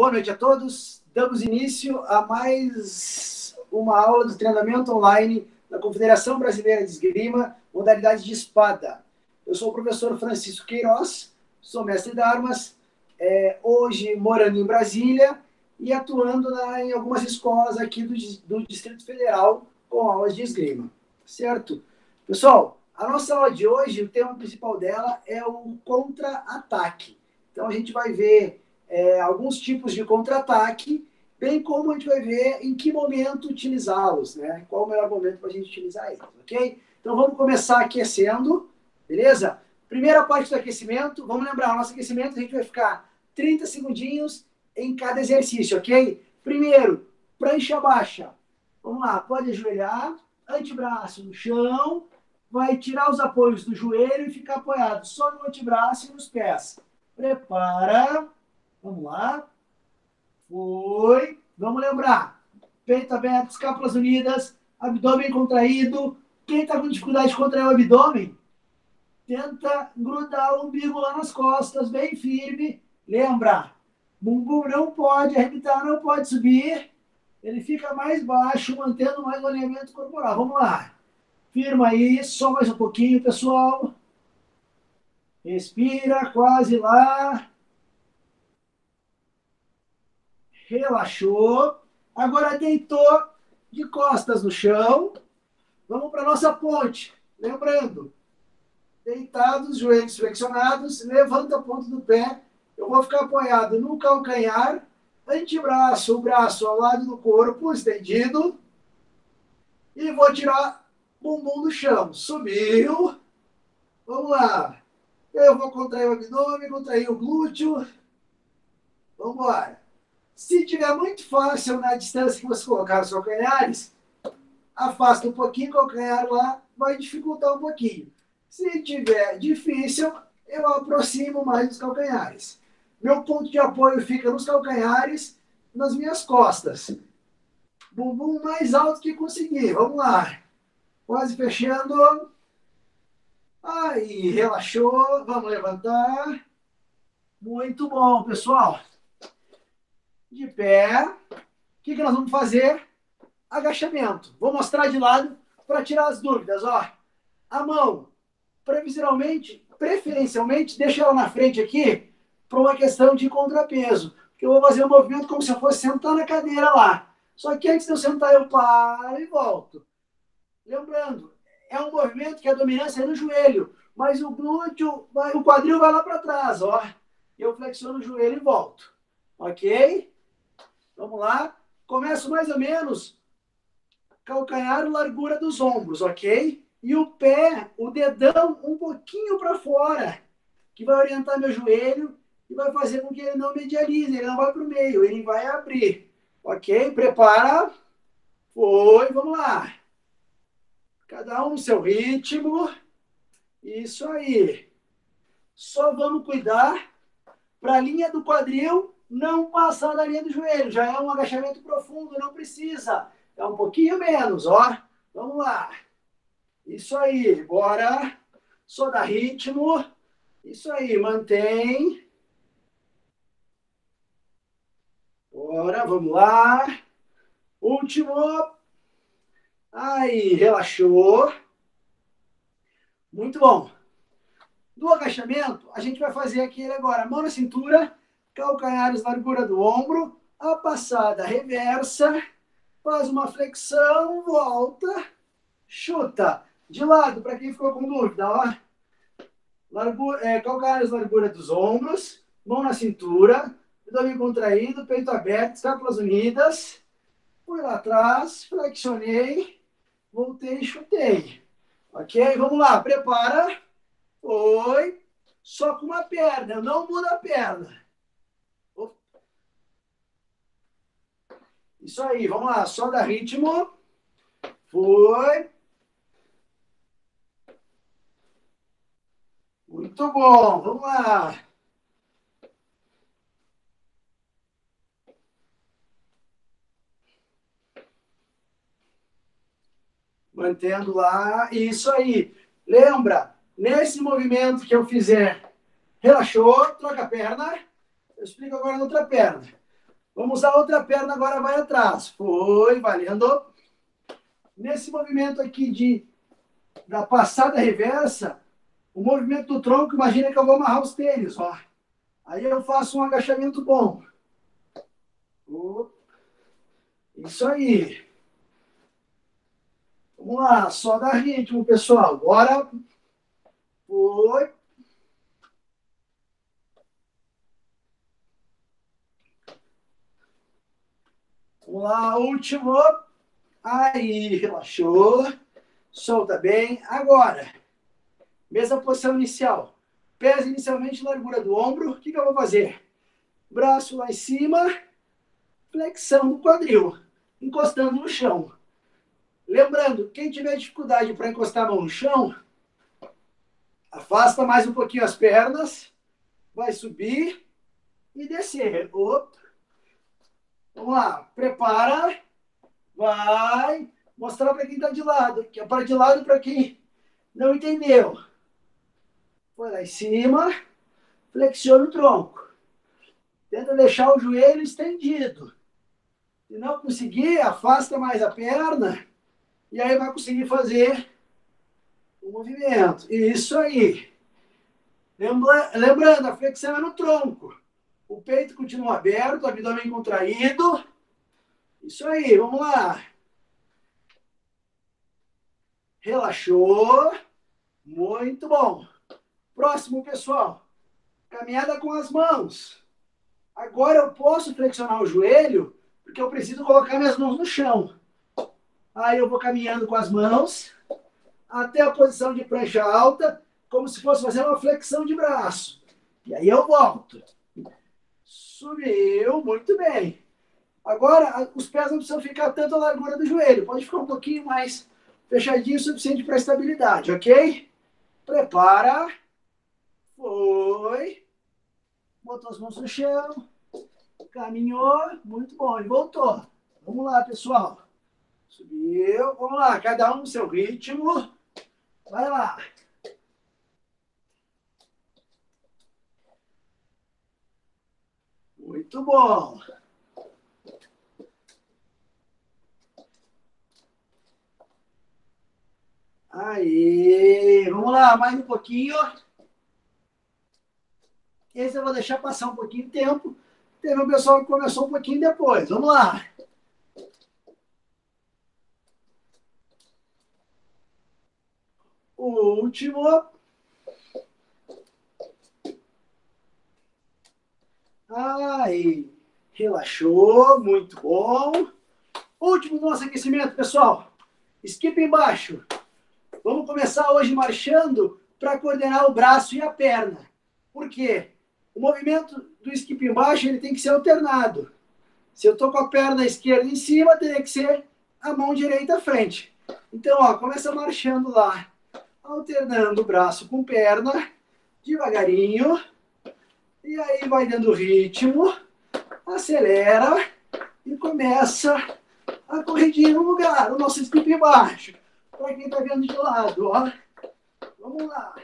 Boa noite a todos. Damos início a mais uma aula de treinamento online da Confederação Brasileira de Esgrima, modalidade de espada. Eu sou o professor Francisco Queiroz, sou mestre de armas, é, hoje morando em Brasília e atuando na, em algumas escolas aqui do, do Distrito Federal com aulas de esgrima, certo? Pessoal, a nossa aula de hoje, o tema principal dela é o contra-ataque. Então a gente vai ver é, alguns tipos de contra-ataque, bem como a gente vai ver em que momento utilizá-los, né? Qual o melhor momento para a gente utilizar eles, ok? Então vamos começar aquecendo, beleza? Primeira parte do aquecimento, vamos lembrar, o nosso aquecimento a gente vai ficar 30 segundinhos em cada exercício, ok? Primeiro, prancha baixa. Vamos lá, pode ajoelhar, antebraço no chão, vai tirar os apoios do joelho e ficar apoiado só no antebraço e nos pés. Prepara. Vamos lá. Foi. Vamos lembrar. Peito aberto, escápulas unidas, abdômen contraído. Quem está com dificuldade de contrair o abdômen, tenta grudar o umbigo lá nas costas, bem firme. Lembra, bumbum não pode arrebitar, não pode subir. Ele fica mais baixo, mantendo mais o alinhamento corporal. Vamos lá. Firma aí, só mais um pouquinho, pessoal. Respira, quase lá. Relaxou. Agora deitou de costas no chão. Vamos para nossa ponte. Lembrando, deitados, joelhos flexionados, levanta a ponta do pé. Eu vou ficar apoiado no calcanhar, antebraço, o braço ao lado do corpo, estendido. E vou tirar bumbum do chão. Subiu. Vamos lá. Eu vou contrair o abdômen, contrair o glúteo. Vamos embora. Se tiver muito fácil na distância que você colocar os calcanhares, afasta um pouquinho o calcanhar lá, vai dificultar um pouquinho. Se tiver difícil, eu aproximo mais os calcanhares. Meu ponto de apoio fica nos calcanhares, nas minhas costas. Bumbum mais alto que conseguir. Vamos lá. Quase fechando. Aí, relaxou. Vamos levantar. Muito bom, pessoal. De pé. O que, que nós vamos fazer? Agachamento. Vou mostrar de lado para tirar as dúvidas. Ó, a mão, previsorialmente, preferencialmente, deixa ela na frente aqui para uma questão de contrapeso. Porque eu vou fazer um movimento como se eu fosse sentar na cadeira lá. Só que antes de eu sentar, eu paro e volto. Lembrando, é um movimento que a dominância é no joelho, mas o glúteo, o quadril vai lá para trás, ó. Eu flexiono o joelho e volto. Ok? Vamos lá. Começo mais ou menos calcanhar largura dos ombros, ok? E o pé, o dedão um pouquinho para fora, que vai orientar meu joelho e vai fazer com que ele não medialize, ele não vai para o meio, ele vai abrir. Ok? Prepara. Foi, vamos lá. Cada um seu ritmo. Isso aí. Só vamos cuidar para a linha do quadril não passar da linha do joelho. Já é um agachamento profundo, não precisa. É um pouquinho menos, ó. Vamos lá. Isso aí, bora. Só dá ritmo. Isso aí, mantém. Bora, vamos lá. Último. Aí, relaxou. Muito bom. Do agachamento, a gente vai fazer aquele agora. Mão na cintura, calcanhares largura do ombro, a passada reversa, faz uma flexão, volta, chuta. De lado, para quem ficou com dúvida, ó. Largura, é, calcanhares largura dos ombros, mão na cintura, abdômen contraído, peito aberto, escápulas unidas. Fui lá atrás, flexionei, voltei e chutei. Ok? Vamos lá, prepara. Foi. Só com uma perna, não muda a perna. Isso aí, vamos lá, só dá ritmo. Foi. Muito bom, vamos lá. Mantendo lá. Isso aí. Lembra, nesse movimento que eu fizer, relaxou, troca a perna. Eu explico agora na outra perna. Vamos usar a outra perna, agora vai atrás. Foi, valendo. Nesse movimento aqui de, da passada reversa, o movimento do tronco, imagina que eu vou amarrar os tênis, ó. Aí eu faço um agachamento bom. Isso aí. Vamos lá, só dá ritmo, pessoal. Bora. Foi. Vamos lá, último. Aí, relaxou. Solta bem. Agora, mesma posição inicial. Pés inicialmente largura do ombro. O que, que eu vou fazer? Braço lá em cima. Flexão do quadril. Encostando no chão. Lembrando, quem tiver dificuldade para encostar a mão no chão, afasta mais um pouquinho as pernas. Vai subir e descer. Opa. Vamos lá. Prepara. Vai. Mostrar para quem está de lado. Que é para de lado para quem não entendeu. Foi lá em cima. Flexiona o tronco. Tenta deixar o joelho estendido. Se não conseguir, afasta mais a perna. E aí vai conseguir fazer o movimento. Isso aí. Lembra, lembrando, a flexão é no tronco. O peito continua aberto, o abdômen contraído. Isso aí, vamos lá. Relaxou. Muito bom. Próximo, pessoal. Caminhada com as mãos. Agora eu posso flexionar o joelho, porque eu preciso colocar minhas mãos no chão. Aí eu vou caminhando com as mãos até a posição de prancha alta, como se fosse fazer uma flexão de braço. E aí eu volto. Subiu, muito bem. Agora, os pés não precisam ficar tanto a largura do joelho. Pode ficar um pouquinho mais fechadinho suficiente para estabilidade, ok? Prepara. Foi. Botou as mãos no chão. Caminhou. Muito bom. E voltou. Vamos lá, pessoal. Subiu. Vamos lá. Cada um no seu ritmo. Vai lá. Muito bom. Aí, vamos lá, mais um pouquinho. Esse eu vou deixar passar um pouquinho de tempo. Teve um pessoal que começou um pouquinho depois. Vamos lá. O último. Aí, relaxou, muito bom. Último nosso aquecimento, pessoal. Skip embaixo. Vamos começar hoje marchando para coordenar o braço e a perna. Por quê? O movimento do skip embaixo ele tem que ser alternado. Se eu estou com a perna esquerda em cima, teria que ser a mão direita à frente. Então, ó, começa marchando lá, alternando braço com perna, devagarinho. E aí vai dando ritmo, acelera e começa a corridinha no lugar, o nosso skip embaixo. Para quem está vendo de lado, ó. Vamos lá.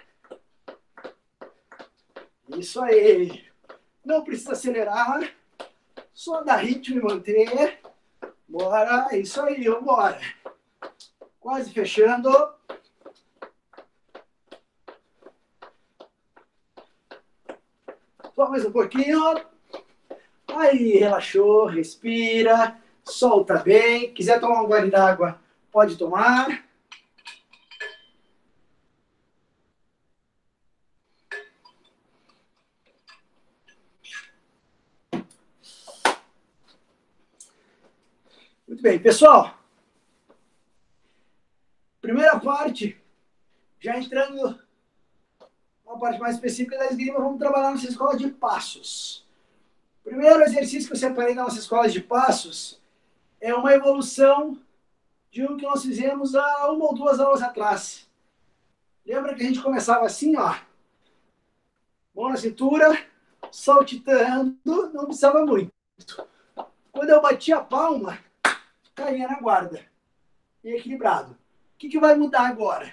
Isso aí. Não precisa acelerar. Só dar ritmo e manter. Bora. Isso aí, vambora. Quase fechando. Só mais um pouquinho. Aí, relaxou, respira, solta bem. Quiser tomar um gole d'água, pode tomar. Muito bem, pessoal. Primeira parte, já entrando uma parte mais específica da esgrima, vamos trabalhar nossa escola de passos. Primeiro exercício que eu separei na nossa escola de passos é uma evolução de um que nós fizemos há uma ou duas aulas atrás. Lembra que a gente começava assim, ó, mão na cintura, saltitando, não precisava muito. Quando eu bati a palma, caía na guarda e equilibrado. O que, que vai mudar agora?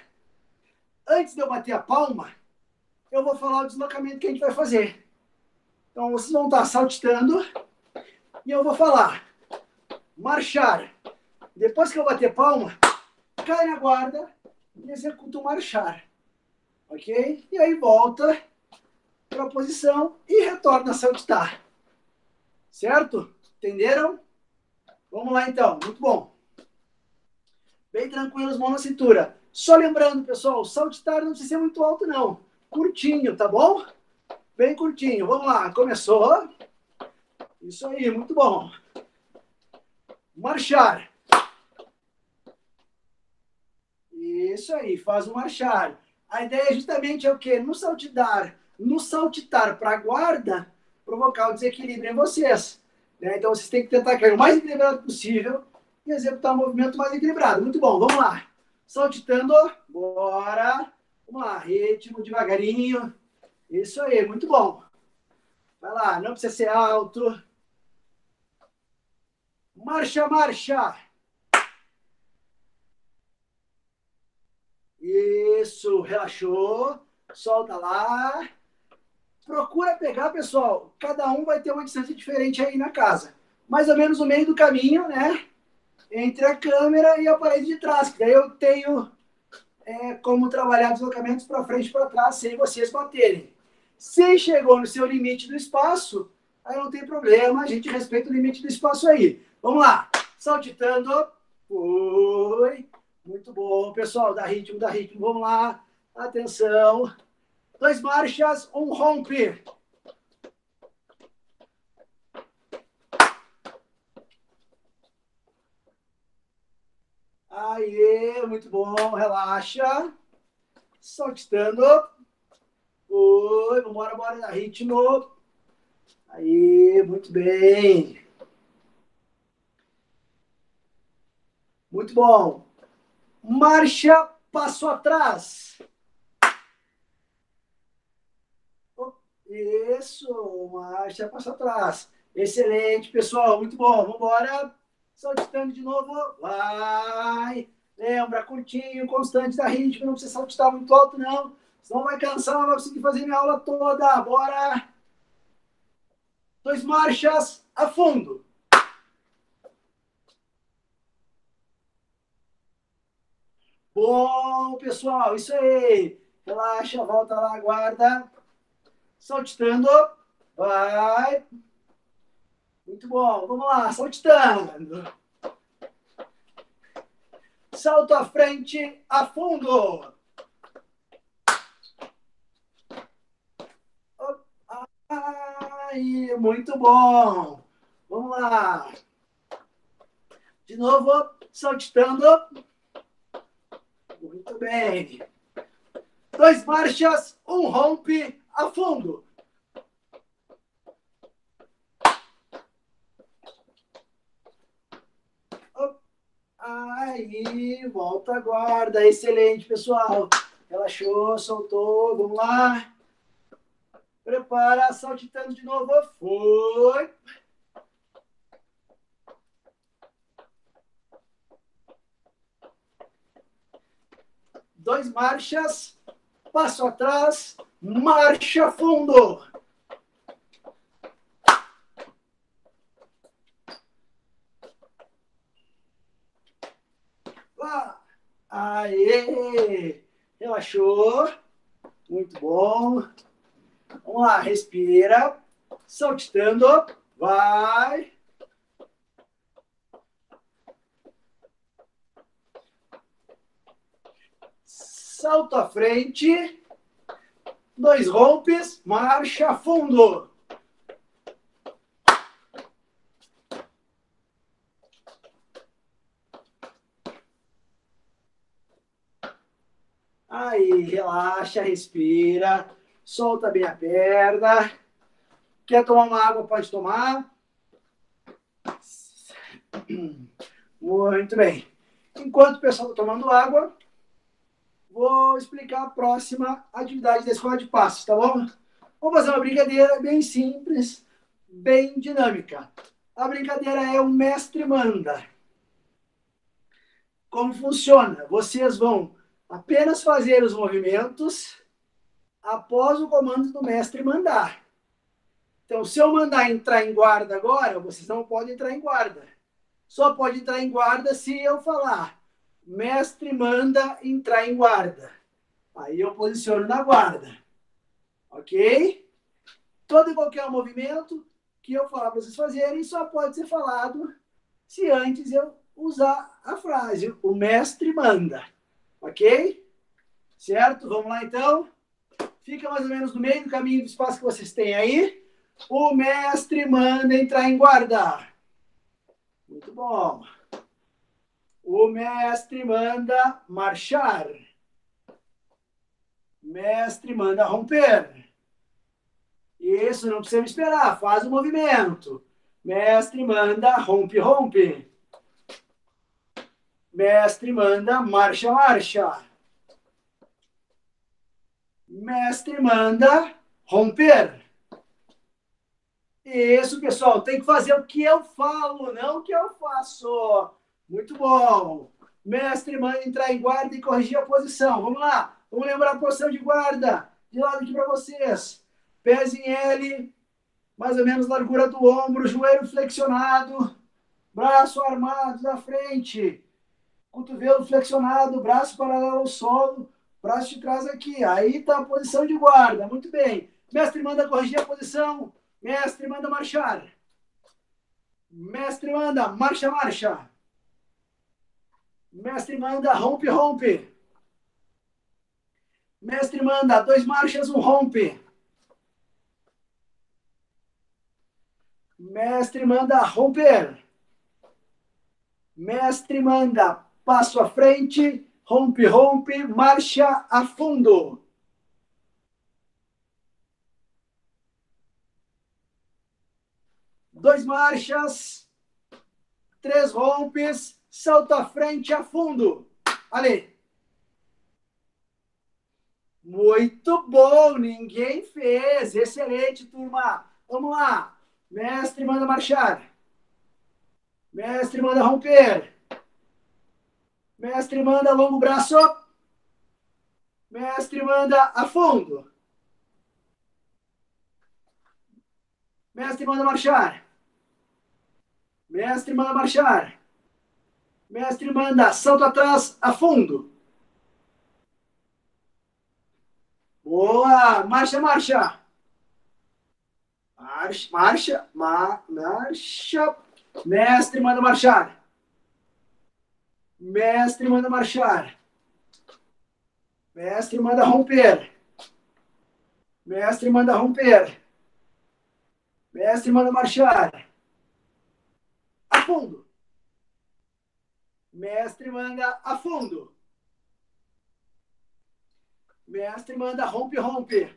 Antes de eu bater a palma, eu vou falar o deslocamento que a gente vai fazer. Então, vocês vão estar saltitando E eu vou falar. Marchar. Depois que eu bater palma, cai na guarda e executa o marchar. Ok? E aí volta para a posição e retorna a saltitar. Certo? Entenderam? Vamos lá então. Muito bom. Bem tranquilos, mão na cintura. Só lembrando, pessoal, saltitar não precisa ser muito alto, não. Curtinho, tá bom? Bem curtinho. Vamos lá. Começou. Isso aí, muito bom. Marchar. Isso aí, faz o marchar. A ideia justamente é o quê? No saltitar, no saltitar para a guarda, provocar o desequilíbrio em vocês. Né? Então vocês têm que tentar cair o mais equilibrado possível e executar um movimento mais equilibrado. Muito bom, vamos lá. Saltitando, bora. Vamos lá, ritmo devagarinho. Isso aí, muito bom. Vai lá, não precisa ser alto. Marcha, marcha. Isso, relaxou. Solta lá. Procura pegar, pessoal. Cada um vai ter uma distância diferente aí na casa. Mais ou menos o meio do caminho, né? Entre a câmera e a parede de trás. Que daí eu tenho é, como trabalhar deslocamentos para frente e para trás sem vocês baterem. Se chegou no seu limite do espaço, aí não tem problema, a gente respeita o limite do espaço aí. Vamos lá, saltitando. Foi. Muito bom, pessoal. Dá ritmo, dá ritmo. Vamos lá. Atenção. Dois marchas, um rompe. Aê, muito bom. Relaxa. Saltitando. Oi, vambora, bora, dá ritmo. Aí, muito bem. Muito bom. Marcha, passo atrás. Isso, marcha, passo atrás. Excelente, pessoal. Muito bom. Vamos embora. Saltitando de novo. Vai. Lembra, curtinho, constante da ritmo. Não precisa saltitar muito alto, não. Senão vai cansar, não vai conseguir fazer minha aula toda. Bora. Dois marchas a fundo. Bom, pessoal, isso aí. Relaxa, volta lá, guarda. Saltitando. Vai. Muito bom. Vamos lá, saltitando. Salto à frente, a fundo. Aí, muito bom. Vamos lá. De novo, saltitando. Muito bem. Dois marchas, um rompe a fundo. Aí, volta a guarda. Excelente, pessoal. Relaxou, soltou. Vamos lá. Prepara, saltitando de novo. Foi. dois marchas, passo atrás, marcha fundo. Lá. Aê! Relaxou. Muito bom. Vamos lá, respira. Saltitando. Vai. salto à frente, dois rompes, marcha fundo. Aí, relaxa, respira, solta bem a perna. Quer tomar uma água, pode tomar. Muito bem. Enquanto o pessoal está tomando água, vou explicar a próxima atividade da escola de passos, tá bom? Vamos fazer uma brincadeira bem simples, bem dinâmica. A brincadeira é o mestre manda. Como funciona? Vocês vão apenas fazer os movimentos após o comando do mestre mandar. Então, se eu mandar entrar em guarda agora, vocês não podem entrar em guarda. Só pode entrar em guarda se eu falar, mestre manda entrar em guarda. Aí eu posiciono na guarda. Ok? Todo e qualquer movimento que eu falar para vocês fazerem só pode ser falado se antes eu usar a frase, o mestre manda. Ok? Certo? Vamos lá então? Fica mais ou menos no meio do caminho do espaço que vocês têm aí. O mestre manda entrar em guarda. Muito bom. O mestre manda marchar. Mestre manda romper. Isso, não precisa esperar. Faz o movimento. Mestre manda rompe, rompe. Mestre manda marcha, marcha. Mestre manda romper. Isso, pessoal. Tem que fazer o que eu falo, não o que eu faço. Muito bom. Mestre manda entrar em guarda e corrigir a posição. Vamos lá. Vamos lembrar a posição de guarda. De lado aqui para vocês pés em L, mais ou menos largura do ombro, joelho flexionado, braço armado na frente, cotovelo flexionado, braço paralelo ao solo, braço de trás aqui. Aí está a posição de guarda, muito bem. Mestre manda corrigir a posição, mestre manda marchar. Mestre manda marcha, marcha. Mestre manda rompe, rompe. Mestre manda dois marchas, um rompe. Mestre manda romper. Mestre manda passo à frente, rompe, rompe, marcha a fundo. Dois marchas, três rompes, salto à frente a fundo. Ali. Muito bom, ninguém fez. Excelente, turma. Vamos lá. Mestre manda marchar. Mestre manda romper. Mestre manda longo braço. Mestre manda a fundo. Mestre manda marchar. Mestre manda marchar. Mestre manda salto atrás a fundo. Boa! Marcha, marcha! Marcha, marcha, ma, marcha. Mestre manda marchar. Mestre manda marchar. Mestre manda romper. Mestre manda romper. Mestre manda marchar. A fundo. Mestre manda a fundo. Mestre manda rompe, rompe.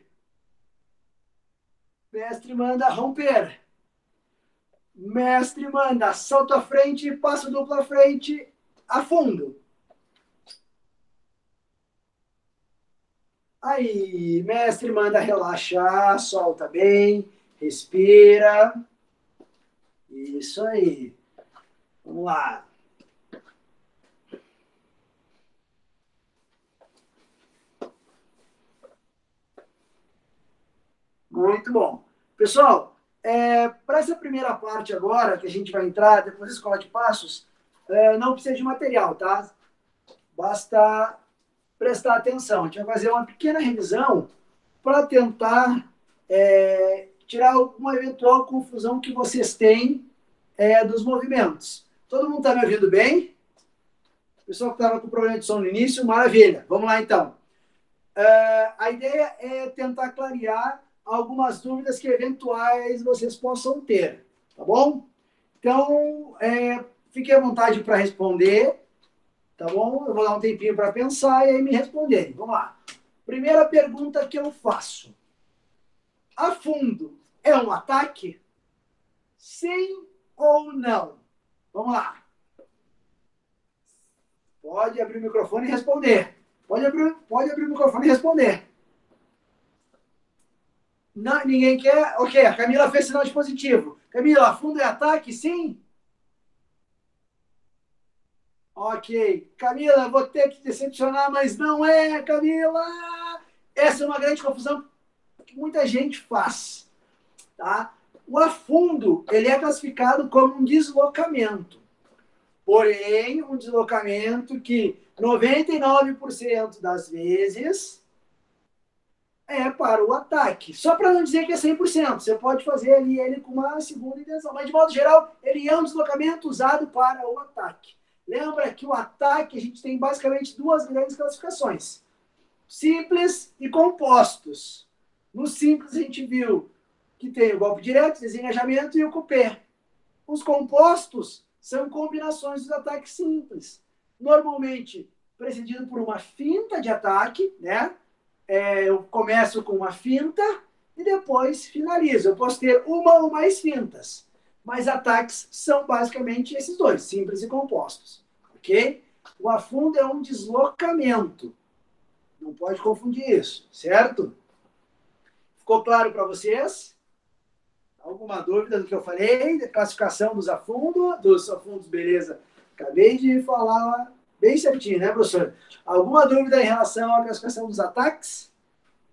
Mestre manda romper. Mestre manda salto à frente, passo duplo à frente, a fundo. Aí, mestre manda relaxar, solta bem, respira. Isso aí. Vamos lá. Muito bom. Pessoal, é, para essa primeira parte agora, que a gente vai entrar, depois da escola de passos, é, não precisa de material, tá? Basta prestar atenção. A gente vai fazer uma pequena revisão para tentar é, tirar alguma eventual confusão que vocês têm é, dos movimentos. Todo mundo está me ouvindo bem? Pessoal que estava com problema de som no início, maravilha. Vamos lá então. Uh, a ideia é tentar clarear algumas dúvidas que eventuais vocês possam ter, tá bom? Então, é, fique à vontade para responder, tá bom? Eu vou dar um tempinho para pensar e aí me responderem. Vamos lá. Primeira pergunta que eu faço. A fundo é um ataque? Sim ou não? Vamos lá. Pode abrir o microfone e responder. Pode abrir, pode abrir o microfone e responder. Não, ninguém quer. Ok, a Camila fez sinal de positivo. Camila, fundo e ataque, sim? Ok. Camila, vou ter que decepcionar, mas não é, Camila! Essa é uma grande confusão que muita gente faz. Tá? O afundo, ele é classificado como um deslocamento. Porém, um deslocamento que 99% das vezes é para o ataque. Só para não dizer que é 100%. Você pode fazer ali ele com uma segunda intenção. Mas, de modo geral, ele é um deslocamento usado para o ataque. Lembra que o ataque a gente tem basicamente duas grandes classificações: simples e compostos. No simples, a gente viu que tem o golpe direto, desengajamento e o cupé. Os compostos são combinações dos ataques simples. Normalmente precedido por uma finta de ataque, né? É, eu começo com uma finta e depois finalizo. Eu posso ter uma ou mais fintas, mas ataques são basicamente esses dois, simples e compostos, ok? O afundo é um deslocamento. Não pode confundir isso, certo? Ficou claro para vocês? Alguma dúvida do que eu falei? Classificação dos afundos, dos afundos, beleza. Acabei de falar bem certinho, né, professor? Alguma dúvida em relação à classificação dos ataques?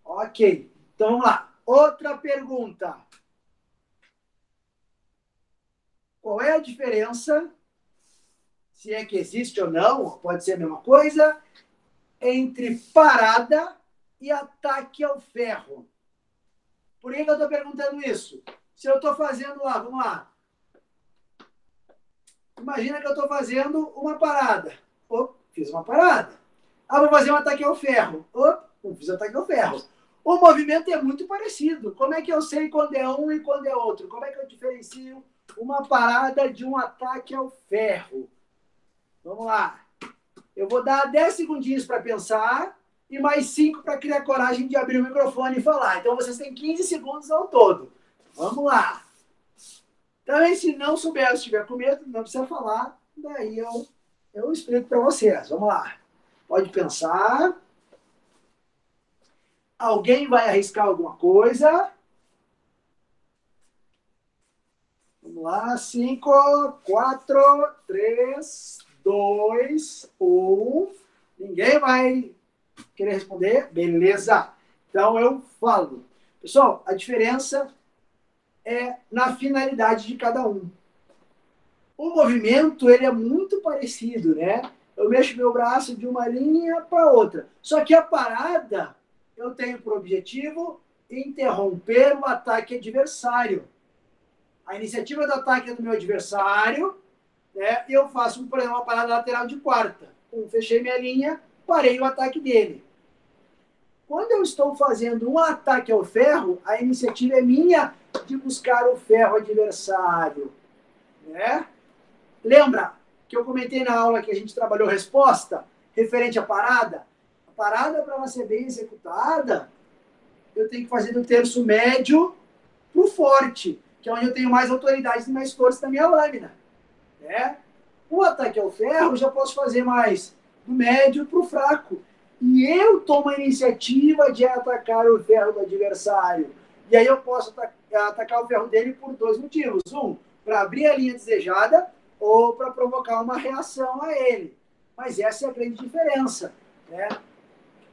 Ok. Então vamos lá. Outra pergunta. Qual é a diferença, se é que existe ou não, pode ser a mesma coisa, entre parada e ataque ao ferro? Por que, eu estou perguntando isso? Se eu estou fazendo lá, vamos lá. Imagina que eu estou fazendo uma parada. Opa, fiz uma parada. Ah, vou fazer um ataque ao ferro. Opa, fiz um ataque ao ferro. O movimento é muito parecido. Como é que eu sei quando é um e quando é outro? Como é que eu diferencio uma parada de um ataque ao ferro? Vamos lá. Eu vou dar 10 segundinhos para pensar e mais 5 para criar coragem de abrir o microfone e falar. Então vocês têm 15 segundos ao todo. Vamos lá. Também, se não souber, se estiver com medo, não precisa falar. Daí eu, eu explico para vocês. Vamos lá. Pode pensar. Alguém vai arriscar alguma coisa? Vamos lá. Cinco, quatro, três, dois, um. Ninguém vai querer responder? Beleza. Então eu falo. Pessoal, a diferença é na finalidade de cada um. O movimento ele é muito parecido, né? Eu mexo meu braço de uma linha para outra. Só que a parada eu tenho por objetivo interromper o ataque adversário. A iniciativa do ataque é do meu adversário, né? Eu faço, por exemplo, uma parada lateral de quarta. Fechei minha linha, parei o ataque dele. Quando eu estou fazendo um ataque ao ferro, a iniciativa é minha de buscar o ferro adversário. Né? Lembra que eu comentei na aula que a gente trabalhou resposta referente à parada? A parada, para ela ser bem executada, eu tenho que fazer do terço médio para o forte, que é onde eu tenho mais autoridade e mais força na minha lâmina. Né? O ataque ao ferro, já posso fazer mais do médio para o fraco e eu tomo a iniciativa de atacar o ferro do adversário. E aí eu posso atacar o ferro dele por dois motivos. Um, para abrir a linha desejada ou para provocar uma reação a ele. Mas essa é a grande diferença. Né?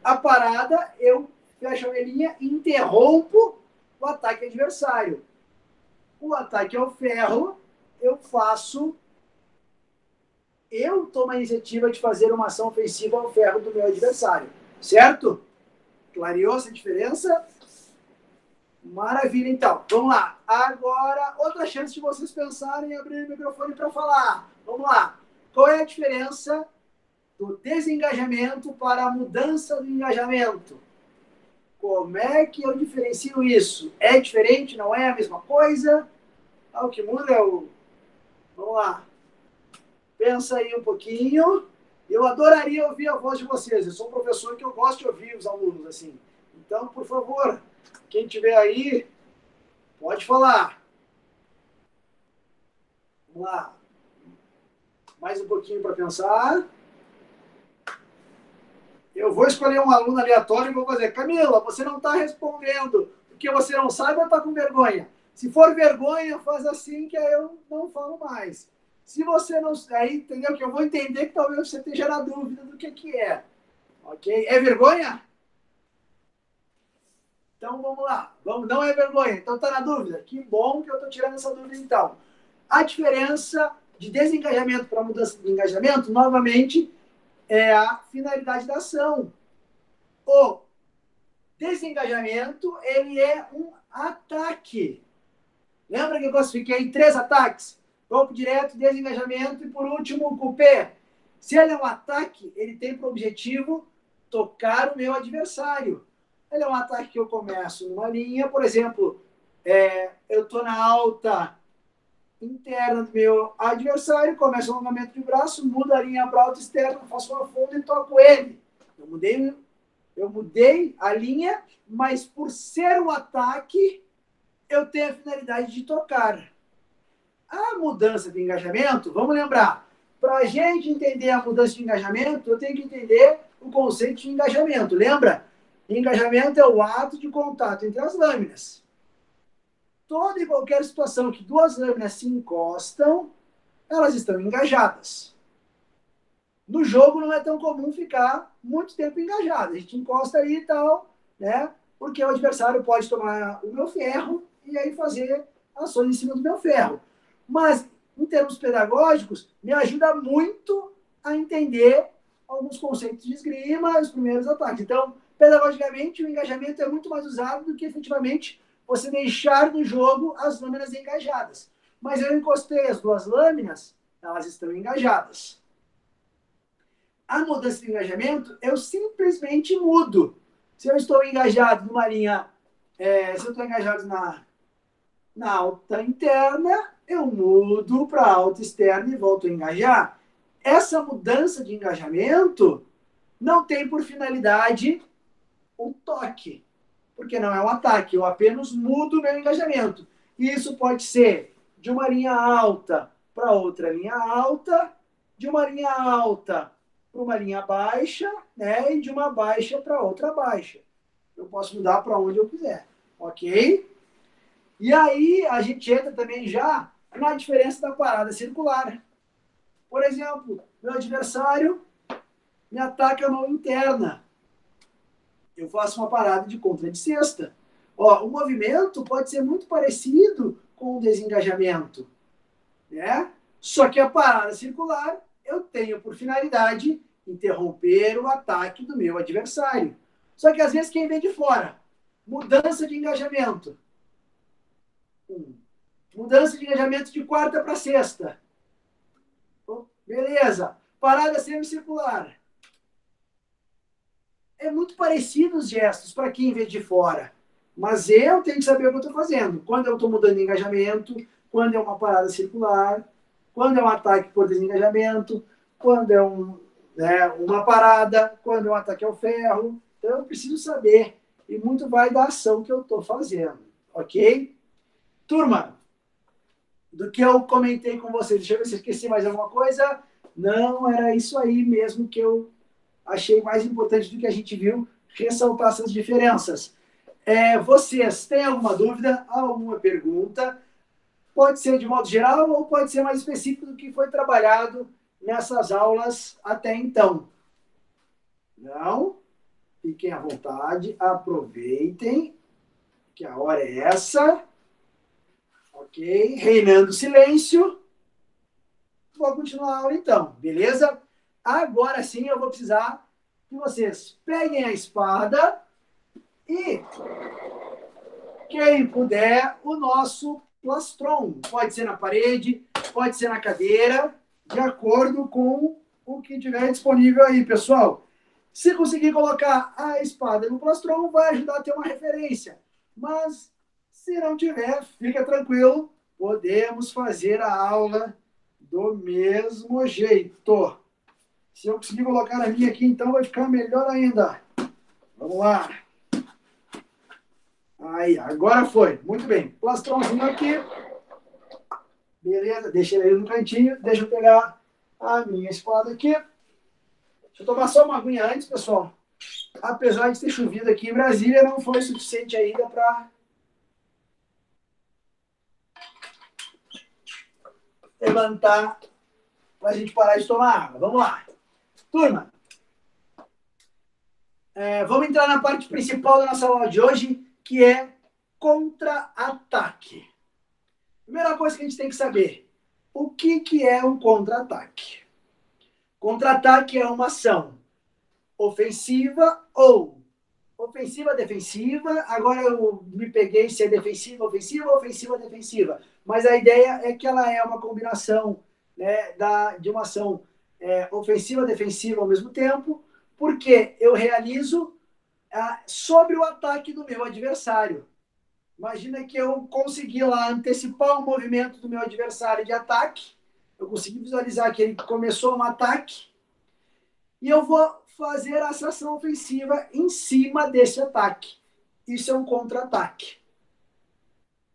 A parada, eu fecho a linha e interrompo o ataque adversário. O ataque ao ferro, eu faço eu tomo a iniciativa de fazer uma ação ofensiva ao ferro do meu adversário. Certo? Clareou essa diferença? Maravilha, então. Vamos lá. Agora, outra chance de vocês pensarem em abrir o microfone para falar. Vamos lá. Qual é a diferença do desengajamento para a mudança do engajamento? Como é que eu diferencio isso? É diferente? Não é a mesma coisa? Ah, o que muda é o. Vamos lá. Pensa aí um pouquinho. Eu adoraria ouvir a voz de vocês. Eu sou um professor que eu gosto de ouvir os alunos assim. Então, por favor, quem tiver aí, pode falar. Vamos lá. Mais um pouquinho para pensar. Eu vou escolher um aluno aleatório e vou fazer. Camila, você não está respondendo porque você não sabe ou está com vergonha? Se for vergonha, faz assim que aí eu não falo mais. Se você não. Aí, entendeu? Que eu vou entender que talvez você esteja na dúvida do que, que é. Ok? É vergonha? Então vamos lá. Vamos, não é vergonha. Então tá na dúvida? Que bom que eu estou tirando essa dúvida então. A diferença de desengajamento para mudança de engajamento, novamente, é a finalidade da ação. O desengajamento, ele é um ataque. Lembra que eu classifiquei três ataques? Golpe direto, desengajamento e, por último, o cupê. Se ele é um ataque, ele tem por objetivo tocar o meu adversário. Ele é um ataque que eu começo numa linha, por exemplo, é, eu estou na alta interna do meu adversário, começo o alongamento de braço, mudo a linha para alta externa, faço uma funda e toco ele. Eu mudei, eu mudei a linha, mas por ser um ataque, eu tenho a finalidade de tocar. A mudança de engajamento, vamos lembrar, para a gente entender a mudança de engajamento, eu tenho que entender o conceito de engajamento. Lembra? Engajamento é o ato de contato entre as lâminas. Toda e qualquer situação que duas lâminas se encostam, elas estão engajadas. No jogo não é tão comum ficar muito tempo engajado. A gente encosta aí e tal, né? Porque o adversário pode tomar o meu ferro e aí fazer ações em cima do meu ferro. Mas, em termos pedagógicos, me ajuda muito a entender alguns conceitos de esgrima os primeiros ataques. Então, pedagogicamente, o engajamento é muito mais usado do que efetivamente você deixar no jogo as lâminas engajadas. Mas eu encostei as duas lâminas, elas estão engajadas. A mudança de engajamento, eu simplesmente mudo. Se eu estou engajado numa linha, é, se eu estou engajado na, na alta interna, eu mudo para alta externa e volto a engajar. Essa mudança de engajamento não tem por finalidade um toque, porque não é um ataque, eu apenas mudo o meu engajamento. E isso pode ser de uma linha alta para outra linha alta, de uma linha alta para uma linha baixa, né? E de uma baixa para outra baixa. Eu posso mudar para onde eu quiser, ok? E aí a gente entra também já na diferença da parada circular. Por exemplo, meu adversário me ataca a mão interna. Eu faço uma parada de contra de cesta. Ó, o movimento pode ser muito parecido com o desengajamento, né? Só que a parada circular eu tenho por finalidade interromper o ataque do meu adversário. Só que às vezes quem vem de fora, mudança de engajamento. Mudança de engajamento de quarta para sexta. Beleza. Parada semicircular. É muito parecido os gestos para quem vê de fora. Mas eu tenho que saber o que eu estou fazendo. Quando eu estou mudando de engajamento, quando é uma parada circular, quando é um ataque por desengajamento, quando é um, né, uma parada, quando é um ataque ao ferro. Então eu preciso saber. E muito vai da ação que eu estou fazendo. Ok? Turma, do que eu comentei com vocês. Deixa eu ver se eu esqueci mais alguma coisa. Não, era isso aí mesmo que eu achei mais importante do que a gente viu, ressaltar essas diferenças. É, vocês têm alguma dúvida, alguma pergunta? Pode ser de modo geral ou pode ser mais específico do que foi trabalhado nessas aulas até então. Não? Fiquem à vontade, aproveitem, que a hora é essa. Ok? Reinando silêncio. Vou continuar a aula então, beleza? Agora sim eu vou precisar que vocês peguem a espada e quem puder, o nosso plastron. Pode ser na parede, pode ser na cadeira, de acordo com o que tiver disponível aí, pessoal. Se conseguir colocar a espada no plastron, vai ajudar a ter uma referência. Mas se não tiver, fica tranquilo, podemos fazer a aula do mesmo jeito. Se eu conseguir colocar a minha aqui, então vai ficar melhor ainda. Vamos lá. Aí, agora foi. Muito bem. Plastrãozinho aqui. Beleza, deixa ele no cantinho. Deixa eu pegar a minha espada aqui. Deixa eu tomar só uma aguinha antes, pessoal. Apesar de ter chovido aqui em Brasília, não foi suficiente ainda para levantar para a gente parar de tomar água. Vamos lá. Turma, é, vamos entrar na parte principal da nossa aula de hoje, que é contra-ataque. Primeira coisa que a gente tem que saber, o que, que é um contra-ataque? Contra-ataque é uma ação ofensiva ou ofensiva, defensiva. Agora eu me peguei se é defensiva, ofensiva, ofensiva, defensiva. Mas a ideia é que ela é uma combinação né, da, de uma ação é, ofensiva, defensiva ao mesmo tempo, porque eu realizo sobre o ataque do meu adversário. Imagina que eu consegui lá antecipar o movimento do meu adversário de ataque. Eu consegui visualizar que ele começou um ataque. E eu vou fazer essa ação ofensiva em cima desse ataque. Isso é um contra-ataque.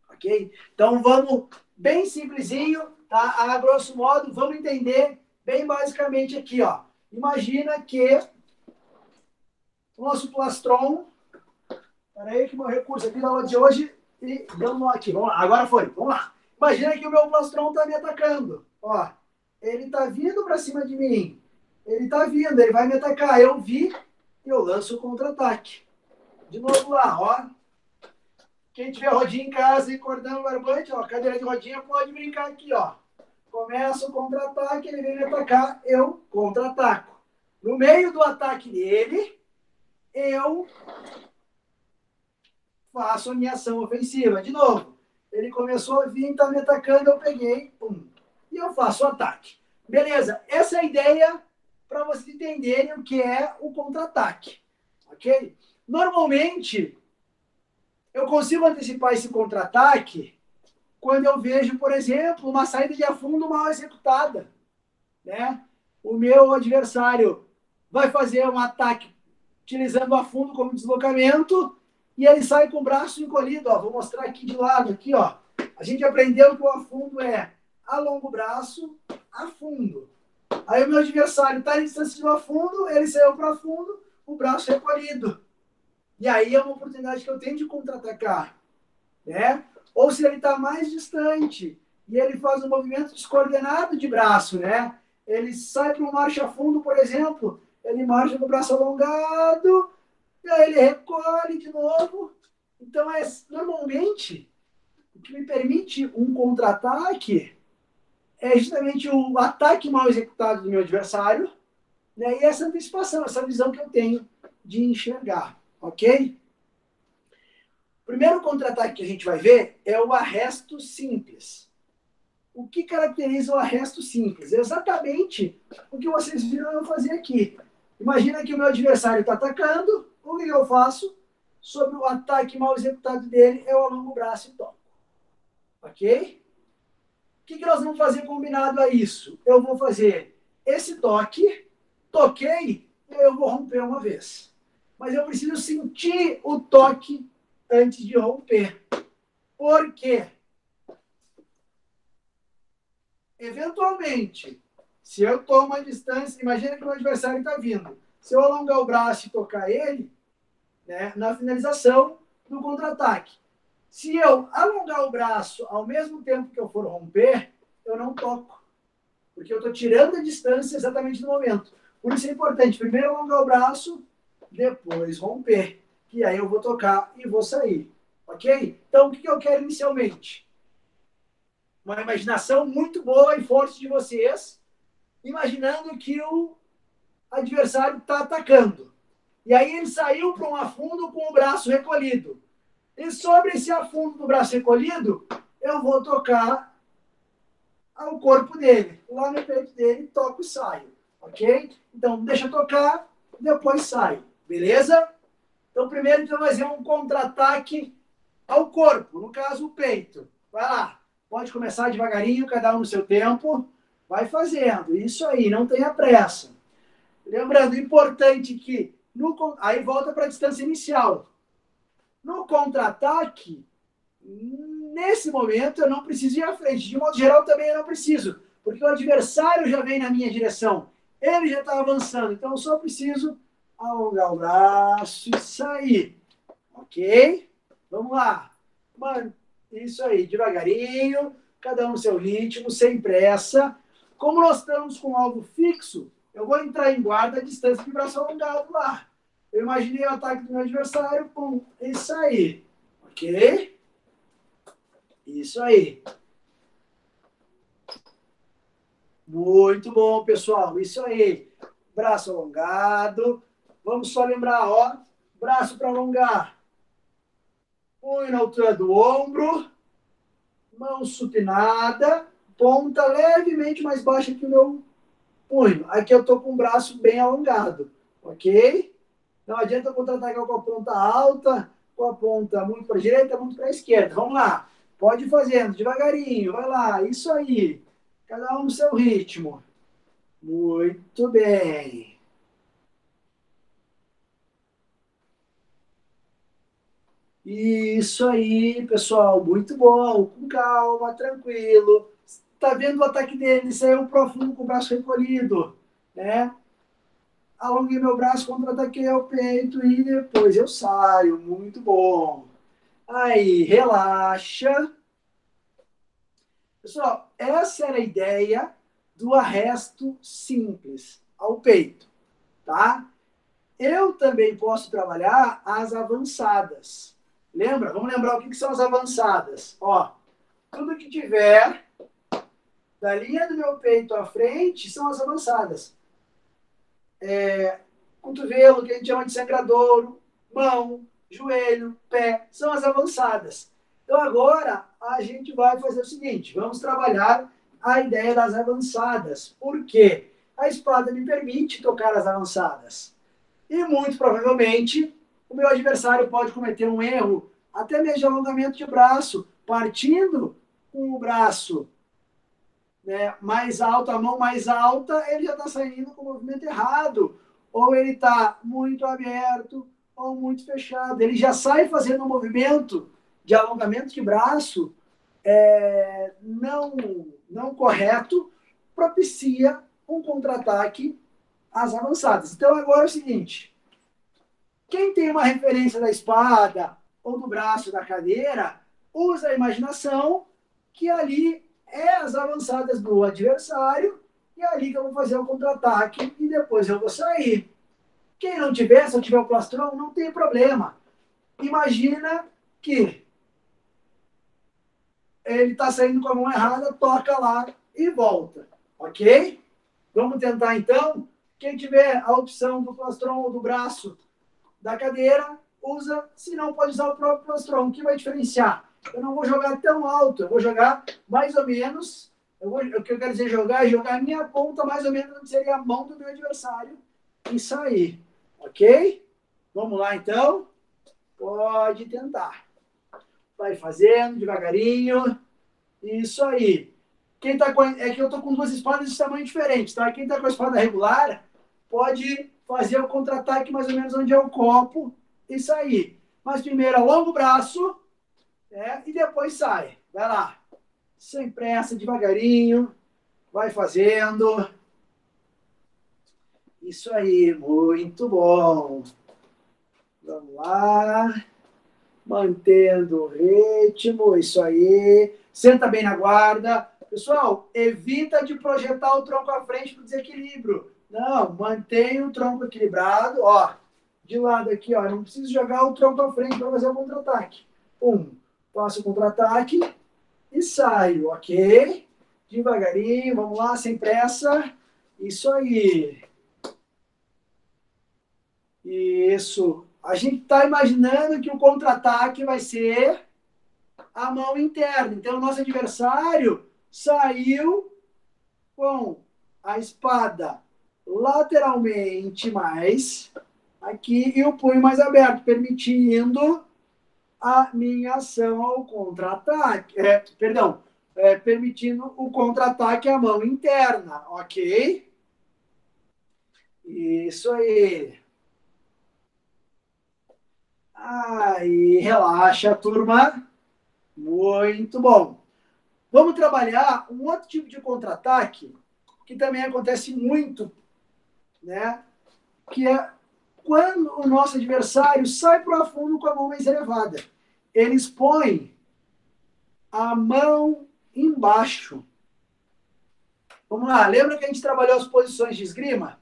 Ok? Então vamos bem simplesinho, tá? A grosso modo, vamos entender bem basicamente aqui, ó. Imagina que o nosso plastron. Peraí, que meu recurso aqui da aula de hoje. E deu um nó aqui. Vamos lá, agora foi. Vamos lá. Imagina que o meu plastron está me atacando. Ó, ele está vindo para cima de mim. Ele está vindo, ele vai me atacar. Eu vi e eu lanço o contra-ataque. De novo lá, ó. Quem tiver rodinha em casa e cordão barbante, ó, cadeira de rodinha, pode brincar aqui, ó. Começa o contra-ataque, ele vem me atacar, eu contra-ataco. No meio do ataque dele, eu faço a minha ação ofensiva. De novo, ele começou a vir, tá me atacando, eu peguei, pum, e eu faço o ataque. Beleza, essa é a ideia para vocês entenderem o que é o contra-ataque. Ok? Normalmente, eu consigo antecipar esse contra-ataque quando eu vejo, por exemplo, uma saída de afundo mal executada. Né? O meu adversário vai fazer um ataque utilizando o afundo como deslocamento e ele sai com o braço encolhido. Ó. Vou mostrar aqui de lado. Aqui, ó. A gente aprendeu que o afundo é alonga o braço, afundo. Aí o meu adversário está em distância do afundo, ele saiu para fundo, o braço recolhido. E aí é uma oportunidade que eu tenho de contra-atacar. Né? Ou se ele está mais distante e ele faz um movimento descoordenado de braço, né? Ele sai para um marcha fundo, por exemplo, ele marcha com o braço alongado, e aí ele recolhe de novo. Então, é, normalmente, o que me permite um contra-ataque é justamente o ataque mal executado do meu adversário, né? E essa antecipação, essa visão que eu tenho de enxergar, ok? O primeiro contra-ataque que a gente vai ver é o arresto simples. O que caracteriza o arresto simples? É exatamente o que vocês viram eu fazer aqui. Imagina que o meu adversário está atacando, o que eu faço? Sobre o ataque mal executado dele, eu alongo o braço e toco. Ok? Que, que nós vamos fazer combinado a isso? Eu vou fazer esse toque, toquei, eu vou romper uma vez. Mas eu preciso sentir o toque antes de romper. Por quê? Eventualmente, se eu tomo a distância, imagina que o adversário está vindo. Se eu alongar o braço e tocar ele, né, na finalização do contra-ataque, se eu alongar o braço ao mesmo tempo que eu for romper, eu não toco. Porque eu estou tirando a distância exatamente no momento. Por isso é importante primeiro alongar o braço, depois romper. E aí eu vou tocar e vou sair. Ok? Então, o que eu quero inicialmente? Uma imaginação muito boa e forte de vocês, imaginando que o adversário está atacando. E aí ele saiu para um afundo com o braço recolhido. E sobre esse afundo do braço recolhido, eu vou tocar ao corpo dele. Lá no peito dele, toco e saio. Ok? Então, deixa tocar, depois sai. Beleza? Então, primeiro a gente vai fazer um contra-ataque ao corpo, no caso, o peito. Vai lá. Pode começar devagarinho, cada um no seu tempo. Vai fazendo. Isso aí, não tenha pressa. Lembrando, importante que no, aí volta para a distância inicial. No contra-ataque, nesse momento eu não preciso ir à frente. De modo geral, também eu não preciso, porque o adversário já vem na minha direção. Ele já está avançando, então eu só preciso alongar o braço e sair. Ok? Vamos lá. Mano, isso aí, devagarinho, cada um no seu ritmo, sem pressa. Como nós estamos com algo fixo, eu vou entrar em guarda a distância de braço alongado lá. Eu imaginei o ataque do meu adversário, pum, e sair. Ok? Isso aí. Muito bom, pessoal. Isso aí. Braço alongado. Vamos só lembrar, ó. Braço para alongar. Punho na altura do ombro. Mão supinada. Ponta levemente mais baixa que o meu punho. Aqui eu tô com o braço bem alongado. Ok? Não adianta contra-atacar com a ponta alta, com a ponta muito para a direita, muito para a esquerda. Vamos lá. Pode ir fazendo, devagarinho. Vai lá. Isso aí. Cada um no seu ritmo. Muito bem. Isso aí, pessoal. Muito bom. Com calma, tranquilo. Tá vendo o ataque dele? Saiu profundo com o braço recolhido. Né? Alonguei meu braço, contra-ataquei ao peito e depois eu saio. Muito bom. Aí, relaxa. Pessoal, essa era a ideia do arresto simples ao peito, tá? Eu também posso trabalhar as avançadas. Lembra? Vamos lembrar o que, que são as avançadas. Ó, tudo que tiver da linha do meu peito à frente são as avançadas. É, cotovelo, que a gente chama de sangradouro, mão, joelho, pé, são as avançadas. Então agora a gente vai fazer o seguinte: vamos trabalhar a ideia das avançadas. Por quê? A espada me permite tocar as avançadas. E muito provavelmente o meu adversário pode cometer um erro, até mesmo de alongamento de braço, partindo com o braço né, mais alto, a mão mais alta, ele já está saindo com o movimento errado. Ou ele está muito aberto, ou muito fechado. Ele já sai fazendo um movimento de alongamento de braço é, não, não correto, propicia um contra-ataque às avançadas. Então, agora é o seguinte: quem tem uma referência da espada ou do braço da cadeira, usa a imaginação que ali é as avançadas do adversário e é ali que eu vou fazer o contra-ataque e depois eu vou sair. Quem não tiver, se eu tiver o plastron, não tem problema. Imagina que ele está saindo com a mão errada, toca lá e volta. Ok? Vamos tentar então. Quem tiver a opção do plastron ou do braço da cadeira, usa. Se não, pode usar o próprio plastron. O que vai diferenciar? Eu não vou jogar tão alto, eu vou jogar mais ou menos. Eu vou, o que eu quero dizer jogar é jogar a minha ponta mais ou menos onde seria a mão do meu adversário e sair. Ok? Vamos lá então? Pode tentar. Vai fazendo devagarinho. Isso aí. Quem tá com, é que eu tô com duas espadas de tamanho diferente, tá? Quem tá com a espada regular pode fazer o contra-ataque mais ou menos onde é o copo e sair. Mas primeiro alonga o braço é, e depois sai. Vai lá. Sem pressa, devagarinho. Vai fazendo. Isso aí, muito bom. Vamos lá mantendo o ritmo, isso aí. Senta bem na guarda. Pessoal, evita de projetar o tronco à frente para desequilíbrio. Não, mantenha o tronco equilibrado, ó. De lado aqui, ó. Não precisa jogar o tronco à frente para fazer o contra-ataque. Um, faço o contra-ataque e saio, ok? Devagarinho, vamos lá, sem pressa. Isso aí. Isso. A gente está imaginando que o contra-ataque vai ser a mão interna. Então, o nosso adversário saiu com a espada lateralmente mais aqui e o punho mais aberto, permitindo a minha ação ao contra-ataque. É, perdão, é, permitindo o contra-ataque à mão interna, ok? Isso aí. Aí, relaxa, turma. Muito bom. Vamos trabalhar um outro tipo de contra-ataque que também acontece muito, né? Que é quando o nosso adversário sai para o fundo com a mão mais elevada. Ele expõe a mão embaixo. Vamos lá, lembra que a gente trabalhou as posições de esgrima?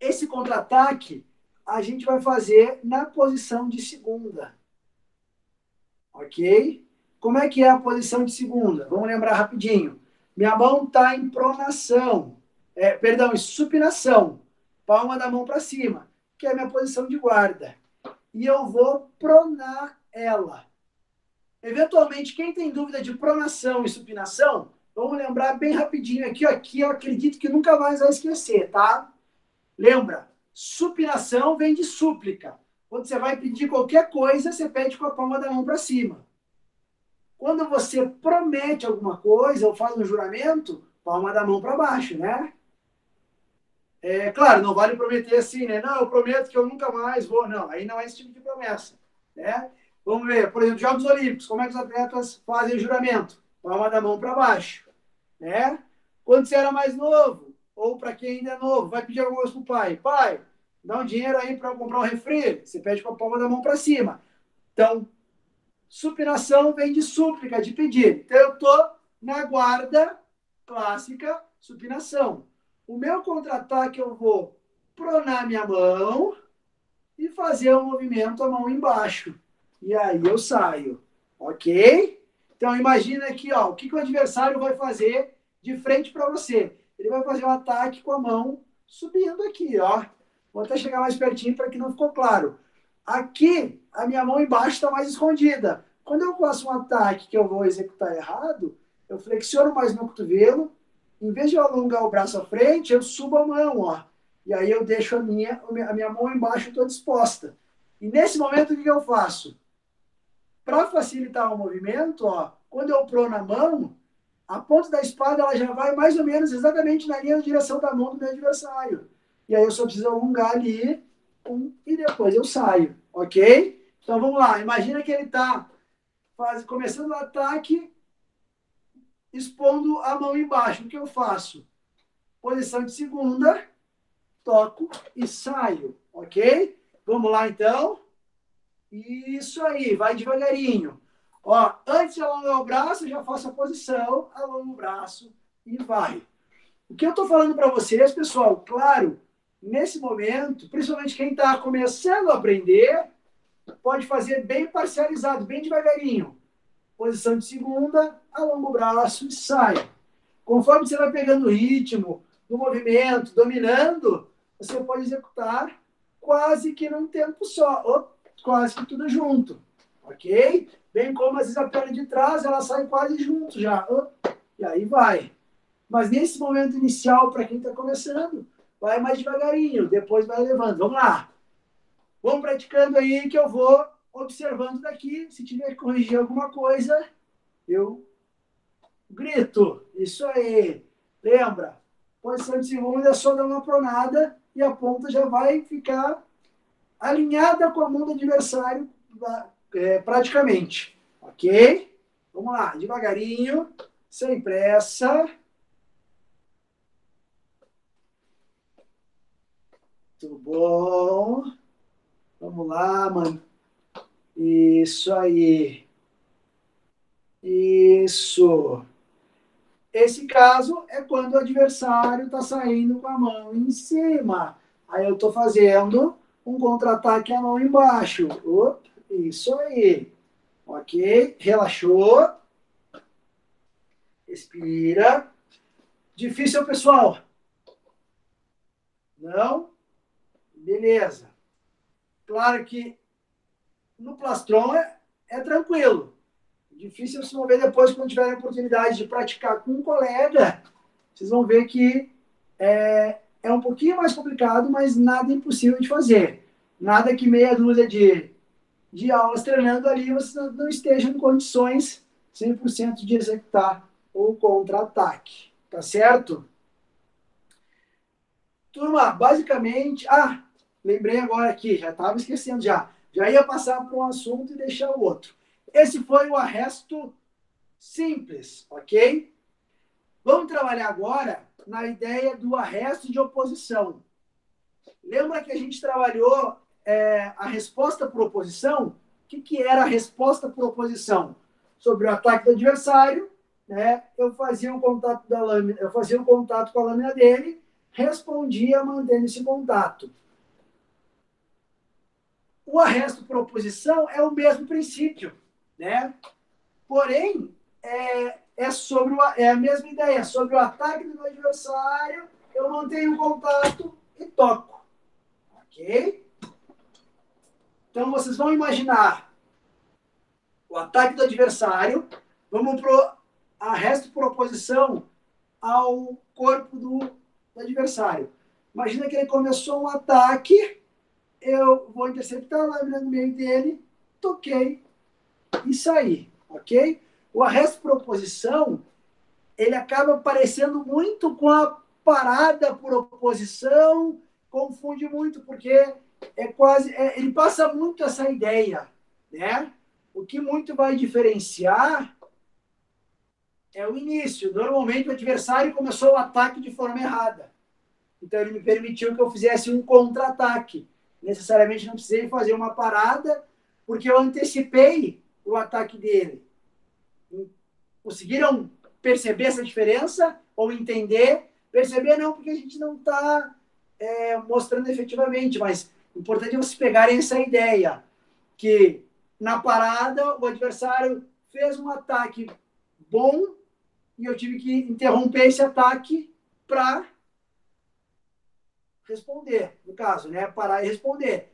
Esse contra-ataque a gente vai fazer na posição de segunda. ok? Como é que é a posição de segunda? Vamos lembrar rapidinho. Minha mão está em pronação, é, perdão, em supinação, palma da mão para cima, que é a minha posição de guarda. E eu vou pronar ela. Eventualmente, quem tem dúvida de pronação e supinação, vamos lembrar bem rapidinho aqui, aqui eu acredito que nunca mais vai esquecer, tá? Lembra, supinação vem de súplica. Quando você vai pedir qualquer coisa, você pede com a palma da mão para cima. Quando você promete alguma coisa ou faz um juramento, palma da mão para baixo, né? É claro, não vale prometer assim, né? Não, eu prometo que eu nunca mais vou. Não, aí não é esse tipo de promessa, né? Vamos ver, por exemplo, Jogos Olímpicos, como é que os atletas fazem juramento? Palma da mão para baixo, né? Quando você era mais novo, ou para quem ainda é novo, vai pedir alguma coisa para o pai. Pai, dá um dinheiro aí para comprar um refri. Você pede com a palma da mão para cima. Então, supinação vem de súplica, de pedir. Então, eu estou na guarda clássica, supinação. O meu contra-ataque, eu vou pronar minha mão e fazer o um movimento a mão embaixo. E aí eu saio. Ok? Então, imagina aqui, ó, o que, que o adversário vai fazer de frente para você. Ele vai fazer um ataque com a mão subindo aqui, ó. Vou até chegar mais pertinho para que não ficou claro. Aqui, a minha mão embaixo está mais escondida. Quando eu faço um ataque que eu vou executar errado, eu flexiono mais meu cotovelo. Em vez de eu alongar o braço à frente, eu subo a mão, ó. E aí eu deixo a minha, a minha mão embaixo toda disposta. E nesse momento, o que eu faço? Para facilitar o movimento, ó, quando eu prono a mão, a ponta da espada ela já vai mais ou menos exatamente na linha de direção da mão do meu adversário. E aí eu só preciso alongar ali um, e depois eu saio, ok? Então vamos lá, imagina que ele está começando o ataque, expondo a mão embaixo. O que eu faço? Posição de segunda, toco e saio, ok? Vamos lá então. Isso aí, vai devagarinho. Ó, antes de alongar o braço, eu já faço a posição, alongo o braço e vai. O que eu estou falando para vocês, pessoal, claro, nesse momento, principalmente quem está começando a aprender, pode fazer bem parcializado, bem devagarinho. Posição de segunda, alonga o braço e sai. Conforme você vai pegando o ritmo do movimento, dominando, você pode executar quase que num tempo só, ou quase que tudo junto, ok? Bem como às vezes a perna de trás, ela sai quase junto já, e aí vai. Mas nesse momento inicial, para quem está começando, vai mais devagarinho, depois vai levando. Vamos lá. Vamos praticando aí que eu vou observando daqui. Se tiver que corrigir alguma coisa, eu grito. Isso aí. Lembra? Posição de segunda é só dar uma pronada e a ponta já vai ficar alinhada com a mão do adversário é, praticamente. Ok? Vamos lá, devagarinho, sem pressa. Tudo bom? Vamos lá, mano. Isso aí. Isso. Esse caso é quando o adversário está saindo com a mão em cima. Aí eu estou fazendo um contra-ataque a mão embaixo. Opa, isso aí. Ok? Relaxou. Respira. Difícil, pessoal? Não? Beleza. Claro que no plastron é, é tranquilo. Difícil vocês vão ver depois, quando tiverem a oportunidade de praticar com um colega, vocês vão ver que é, é um pouquinho mais complicado, mas nada impossível de fazer. Nada que meia dúzia de, de aulas treinando ali você não esteja em condições 100% de executar o contra-ataque. Tá certo? Turma, basicamente. Ah, lembrei agora aqui, já estava esquecendo já. Já ia passar para um assunto e deixar o outro. Esse foi o arresto simples, ok? Vamos trabalhar agora na ideia do arresto de oposição. Lembra que a gente trabalhou é, a resposta por oposição? O que, que era a resposta por oposição? Sobre o ataque do adversário, né? Eu fazia um contato da lâmina, eu fazia um contato com a lâmina dele, respondia mantendo esse contato. O arresto por oposição é o mesmo princípio. né? Porém, é, é sobre o, é a mesma ideia, sobre o ataque do adversário, eu mantenho contato e toco. Ok? Então vocês vão imaginar o ataque do adversário, vamos pro a resto proposição ao corpo do, do adversário. Imagina que ele começou um ataque, eu vou interceptar a lâmina no meio dele, toquei e saí, ok? O arresto proposição, ele acaba parecendo muito com a parada por oposição, confunde muito, porque é quase, é, ele passa muito essa ideia, né? O que muito vai diferenciar é o início. Normalmente o adversário começou o ataque de forma errada. Então ele me permitiu que eu fizesse um contra-ataque. Necessariamente não precisei fazer uma parada, porque eu antecipei o ataque dele. Conseguiram perceber essa diferença ou entender? Perceber não, porque a gente não está é, mostrando efetivamente, mas o importante é vocês pegarem essa ideia que na parada o adversário fez um ataque bom e eu tive que interromper esse ataque para responder, no caso, né? Parar e responder.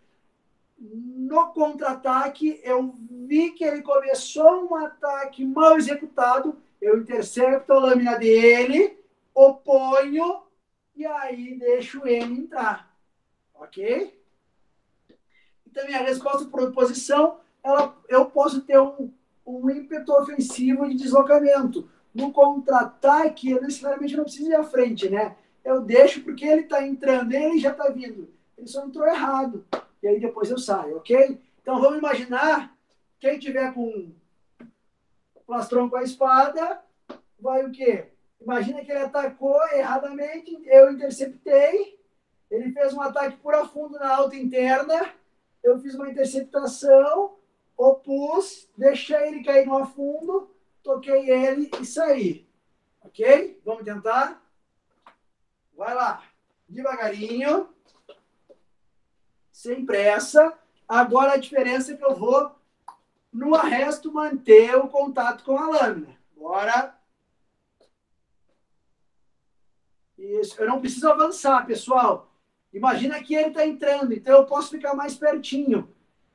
No contra-ataque, eu vi que ele começou um ataque mal executado, eu intercepto a lâmina dele, oponho e aí deixo ele entrar. Ok? Então, minha resposta por oposição, ela, eu posso ter um, um ímpeto ofensivo de deslocamento no contra-ataque, eu necessariamente não preciso ir à frente, né? Eu deixo porque ele está entrando, ele já está vindo. Ele só entrou errado. E aí depois eu saio, ok? Então vamos imaginar, quem tiver com plastron com a espada, vai o quê? Imagina que ele atacou erradamente, eu interceptei, ele fez um ataque por a fundo na alta interna, eu fiz uma interceptação, opus, deixei ele cair no afundo, toquei ele e saí. Ok? Vamos tentar? Vai lá. Devagarinho. Sem pressa. Agora a diferença é que eu vou, no arresto, manter o contato com a lâmina. Bora. Isso. Eu não preciso avançar, pessoal. Imagina que ele está entrando, então eu posso ficar mais pertinho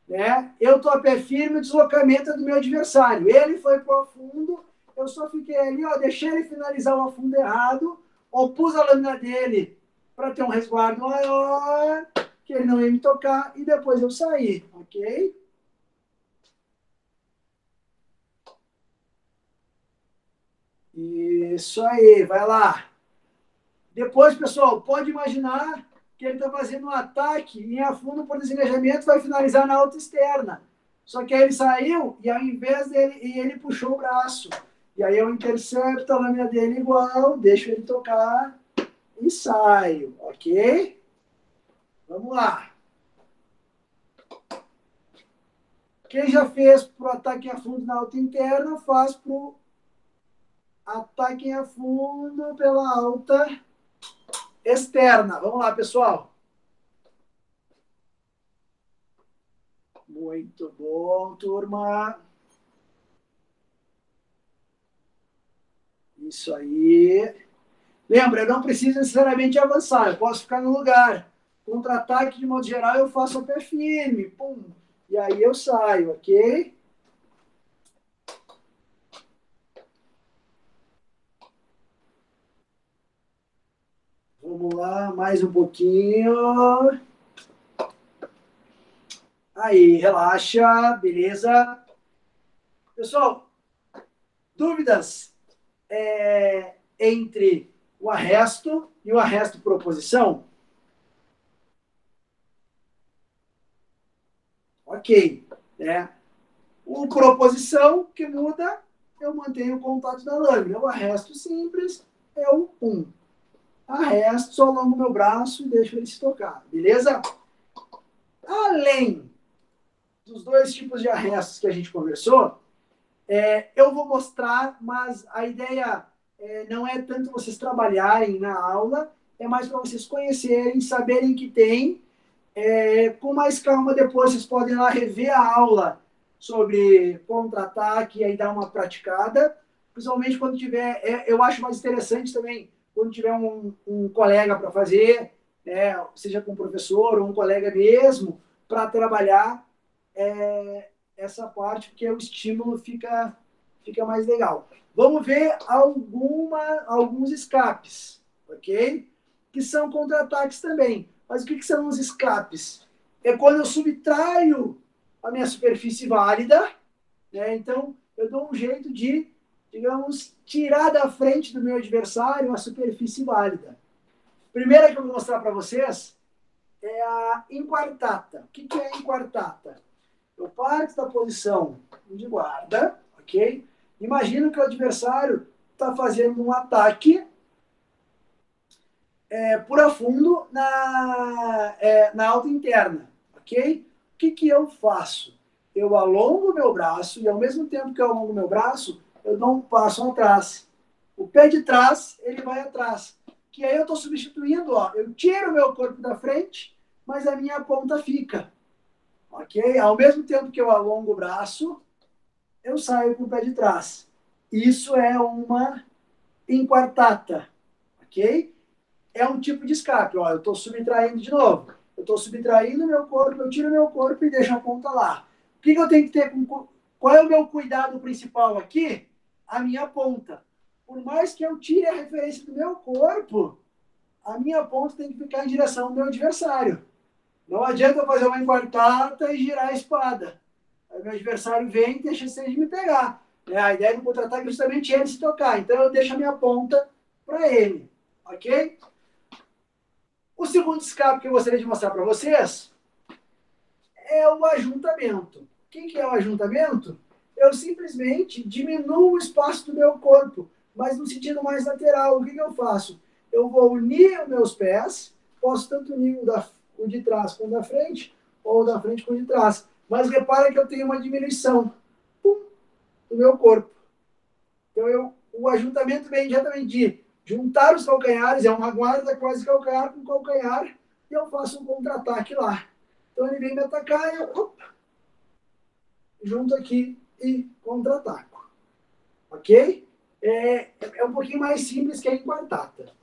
né? Eu estou a pé firme, o deslocamento é do meu adversário. Ele foi para o fundo, eu só fiquei ali, ó, deixei ele finalizar o afundo errado, opus a lâmina dele para ter um resguardo maior, que ele não ia me tocar, e depois eu saí, ok? Isso aí, vai lá. Depois, pessoal, pode imaginar que ele está fazendo um ataque em afundo por desenejamento, vai finalizar na alta externa. Só que aí ele saiu e ao invés dele, e ele puxou o braço. E aí eu intercepto a lâmina dele igual, deixo ele tocar e saio, ok? Vamos lá. Quem já fez para o ataque a fundo na alta interna, faz para o ataque a fundo pela alta externa. Vamos lá, pessoal. Muito bom, turma. Isso aí. Lembra, eu não preciso necessariamente avançar, eu posso ficar no lugar. Contra-ataque, de modo geral, eu faço pé firme. Pum. E aí eu saio, ok? Vamos lá, mais um pouquinho. Aí, relaxa, beleza. Pessoal, dúvidas é, entre o arresto e o arresto proposição? Ok, né? O proposição que muda, eu mantenho o contato da lâmina. O arresto simples é o 1. Um arresto, só alongo meu braço e deixo ele se tocar, beleza? Além dos dois tipos de arrestos que a gente conversou, é, eu vou mostrar, mas a ideia é, não é tanto vocês trabalharem na aula, é mais para vocês conhecerem, saberem que tem. É, com mais calma, depois vocês podem lá rever a aula sobre contra-ataque e aí dar uma praticada, principalmente quando tiver, é, eu acho mais interessante também quando tiver um, um colega para fazer, né, seja com um professor ou um colega mesmo, para trabalhar é, essa parte, porque o estímulo fica, fica mais legal. Vamos ver alguma, alguns escapes, ok? Que são contra-ataques também. Mas o que, que são os escapes? É quando eu subtraio a minha superfície válida, né? então eu dou um jeito de, digamos, tirar da frente do meu adversário a superfície válida. Primeira que eu vou mostrar para vocês é a enquartata. O que, que é enquartata? Eu parto da posição de guarda, ok? Imagina que o adversário está fazendo um ataque é, por afundo na, é, na alta interna, ok? O que, que eu faço? Eu alongo meu braço e ao mesmo tempo que eu alongo meu braço, eu dou um passo atrás. O pé de trás, ele vai atrás. Que aí eu estou substituindo, ó, eu tiro o meu corpo da frente, mas a minha ponta fica. Ok? Ao mesmo tempo que eu alongo o braço, eu saio com o pé de trás. Isso é uma enquartata. Ok? É um tipo de escape. Ó, eu estou subtraindo de novo. Eu estou subtraindo meu corpo, eu tiro meu corpo e deixo a ponta lá. O que, que eu tenho que ter? Com, qual é o meu cuidado principal aqui? A minha ponta. Por mais que eu tire a referência do meu corpo, a minha ponta tem que ficar em direção ao meu adversário. Não adianta fazer uma enquartada e girar a espada. Aí meu adversário vem e deixa sem de me pegar. É, a ideia do contra-ataque é justamente ele se tocar. Então eu deixo a minha ponta para ele. Ok? O segundo escape que eu gostaria de mostrar para vocês é o ajuntamento. O que é o ajuntamento? Eu simplesmente diminuo o espaço do meu corpo, mas no sentido mais lateral. O que eu faço? Eu vou unir os meus pés, posso tanto unir o, da, o de trás com o da frente, ou da frente com o de trás. Mas repara que eu tenho uma diminuição pum, do meu corpo. Então, eu, o ajuntamento vem diretamente de juntar os calcanhares, é uma guarda quase calcanhar com calcanhar, e eu faço um contra-ataque lá. Então ele vem me atacar e eu opa, junto aqui e contra-ataco. Ok? É, é um pouquinho mais simples que a enquartata.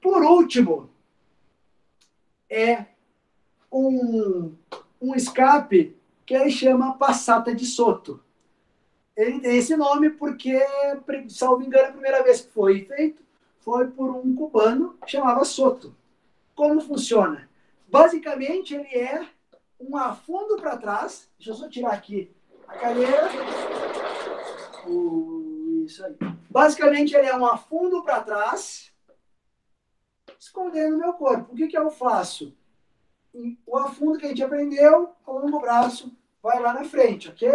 Por último, é um, um escape que ele chama passata de soto. Ele tem esse nome porque, salvo engano, a primeira vez que foi feito foi por um cubano que chamava Soto. Como funciona? Basicamente, ele é um afundo para trás. Deixa eu só tirar aqui a cadeira. Isso aí. Basicamente, ele é um afundo para trás, escondendo meu corpo. O que, que eu faço? O afundo que a gente aprendeu, o braço, vai lá na frente, ok?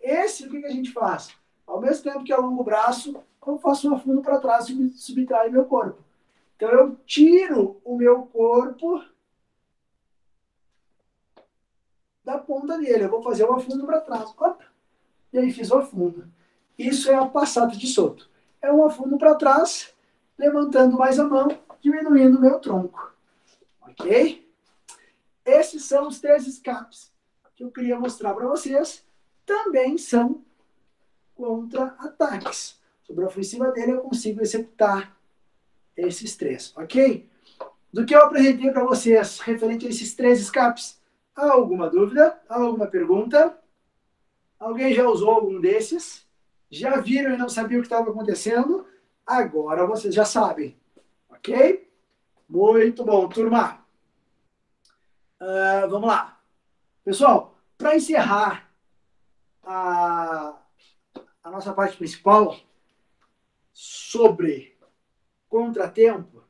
Esse, o que, a gente faz? Ao mesmo tempo que alonga o braço, eu faço um afundo para trás e subtrai meu corpo. Então eu tiro o meu corpo da ponta dele. Eu vou fazer o afundo para trás. Opa! E aí fiz o afundo. Isso é a passada de solto. É um afundo para trás, levantando mais a mão, diminuindo o meu tronco. Ok? Esses são os três escapes que eu queria mostrar para vocês. Também são contra-ataques. Sobre a ofensiva dele, eu consigo executar esses três, ok? Do que eu apresentei para vocês referente a esses três escapes, há alguma dúvida? Há alguma pergunta? Alguém já usou algum desses? Já viram e não sabiam o que estava acontecendo? Agora vocês já sabem, ok? Muito bom, turma. Uh, vamos lá. Pessoal, para encerrar a, a nossa parte principal, sobre contratempo,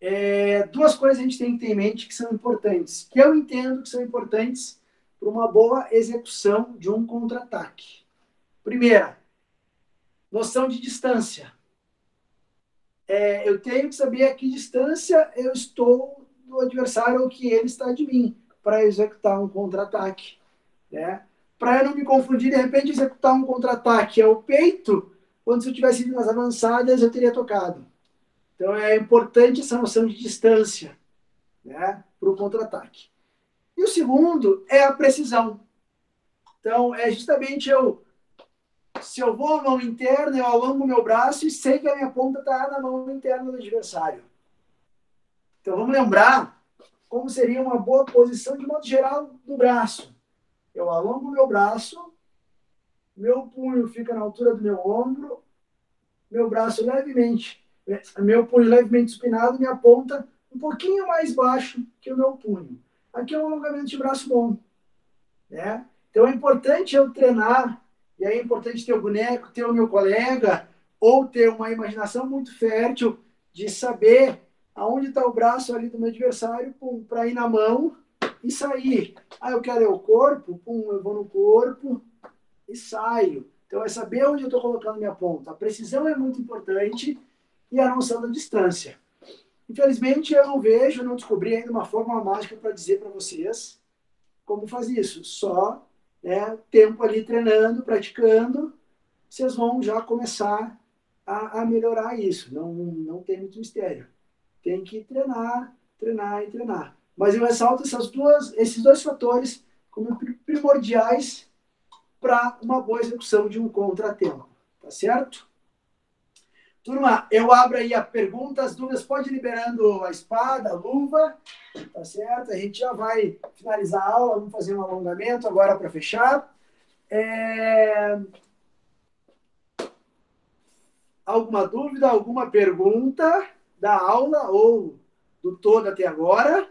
é, duas coisas a gente tem que ter em mente que são importantes, que eu entendo que são importantes para uma boa execução de um contra-ataque. Primeira, noção de distância. É, eu tenho que saber a que distância eu estou do adversário ou que ele está de mim para executar um contra-ataque. Né? Para eu não me confundir, de repente, executar um contra-ataque é o peito, quando se eu tivesse ido nas avançadas, eu teria tocado. Então é importante essa noção de distância né, para o contra-ataque. E o segundo é a precisão. Então, é justamente eu. Se eu vou à mão interna, eu alongo meu braço e sei que a minha ponta está na mão interna do adversário. Então, vamos lembrar como seria uma boa posição de modo geral do braço. Eu alongo meu braço, meu punho fica na altura do meu ombro, meu braço levemente, meu punho levemente espinado, minha ponta um pouquinho mais baixo que o meu punho. Aqui é um alongamento de braço bom. Né? Então é importante eu treinar, e aí é importante ter o boneco, ter o meu colega, ou ter uma imaginação muito fértil de saber aonde está o braço ali do meu adversário para ir na mão e sair. Ah, eu quero é o corpo, pum, eu vou no corpo e saio. Então é saber onde eu estou colocando minha ponta. A precisão é muito importante e a noção da distância. Infelizmente, eu não vejo, não descobri ainda uma forma mágica para dizer para vocês como faz isso. Só né, tempo ali treinando, praticando, vocês vão já começar a, a melhorar isso. Não, não tem muito mistério. Tem que treinar, treinar e treinar. Mas eu ressalto essas duas, esses dois fatores como primordiais para uma boa execução de um contratempo. Tá certo? Turma, eu abro aí a pergunta, as dúvidas, pode ir liberando a espada, a luva, tá certo? A gente já vai finalizar a aula, vamos fazer um alongamento agora para fechar. É... Alguma dúvida, alguma pergunta da aula ou do todo até agora?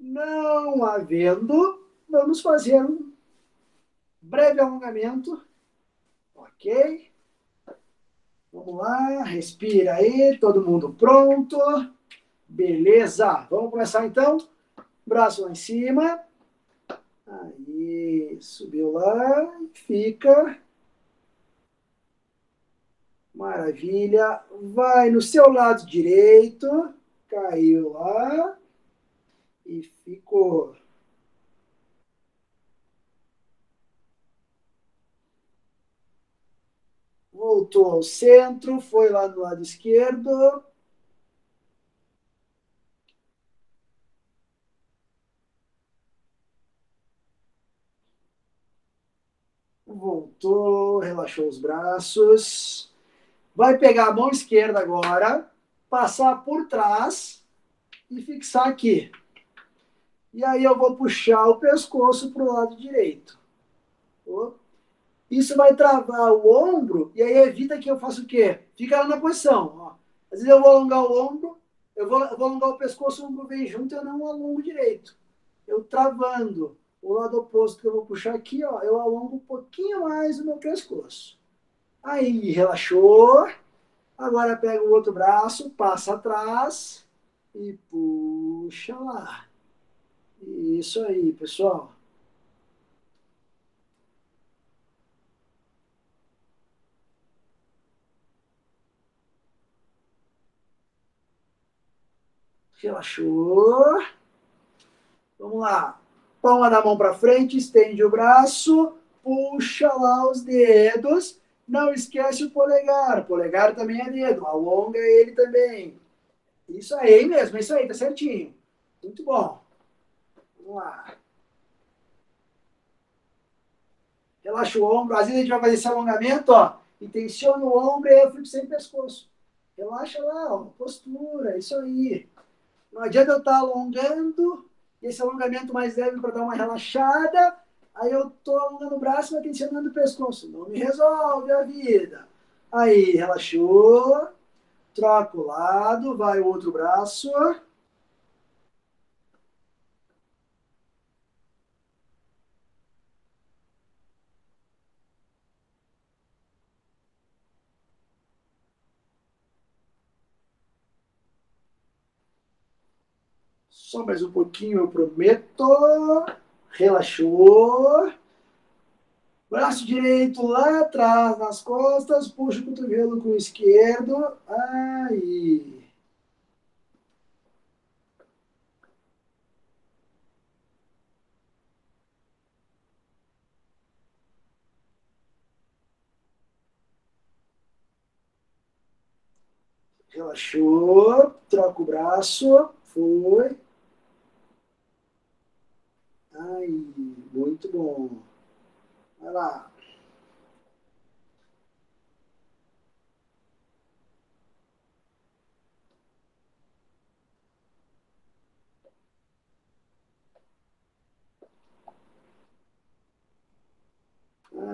Não havendo, vamos fazer um breve alongamento, ok? Vamos lá, respira aí, todo mundo pronto. Beleza, vamos começar então. Braço lá em cima. Aí, subiu lá, fica. Maravilha. Vai no seu lado direito, caiu lá e ficou. voltou ao centro, foi lá do lado esquerdo. Voltou, relaxou os braços. Vai pegar a mão esquerda agora, passar por trás e fixar aqui. E aí eu vou puxar o pescoço para o lado direito. Isso vai travar o ombro e aí evita que eu faça o quê? Fica lá na posição. Ó. Às vezes eu vou alongar o ombro, eu vou, eu vou alongar o pescoço, o ombro vem junto eu não alongo direito. Eu travando o lado oposto que eu vou puxar aqui, ó, eu alongo um pouquinho mais o meu pescoço. Aí, relaxou. Agora pega o outro braço, passa atrás e puxa lá. Isso aí, pessoal. Relaxou. Vamos lá. Palma da mão para frente, estende o braço, puxa lá os dedos. Não esquece o polegar. O polegar também é dedo. Alonga ele também. Isso aí mesmo, isso aí, tá certinho. Muito bom. Vamos lá. Relaxa o ombro. Às vezes a gente vai fazer esse alongamento, ó. E tensiona o ombro e eu fico sem pescoço. Relaxa lá, ó. Postura, isso aí. Não adianta eu estar alongando, esse alongamento mais leve para dar uma relaxada, aí eu estou alongando o braço, mas tensionando o pescoço. Não me resolve a vida. Aí, relaxou, troca o lado, vai o outro braço. Só mais um pouquinho, eu prometo. Relaxou. Braço direito lá atrás, nas costas. Puxa o cotovelo com o esquerdo. Aí. Relaxou. Troca o braço. Foi. Ai, Muito bom. Vai lá.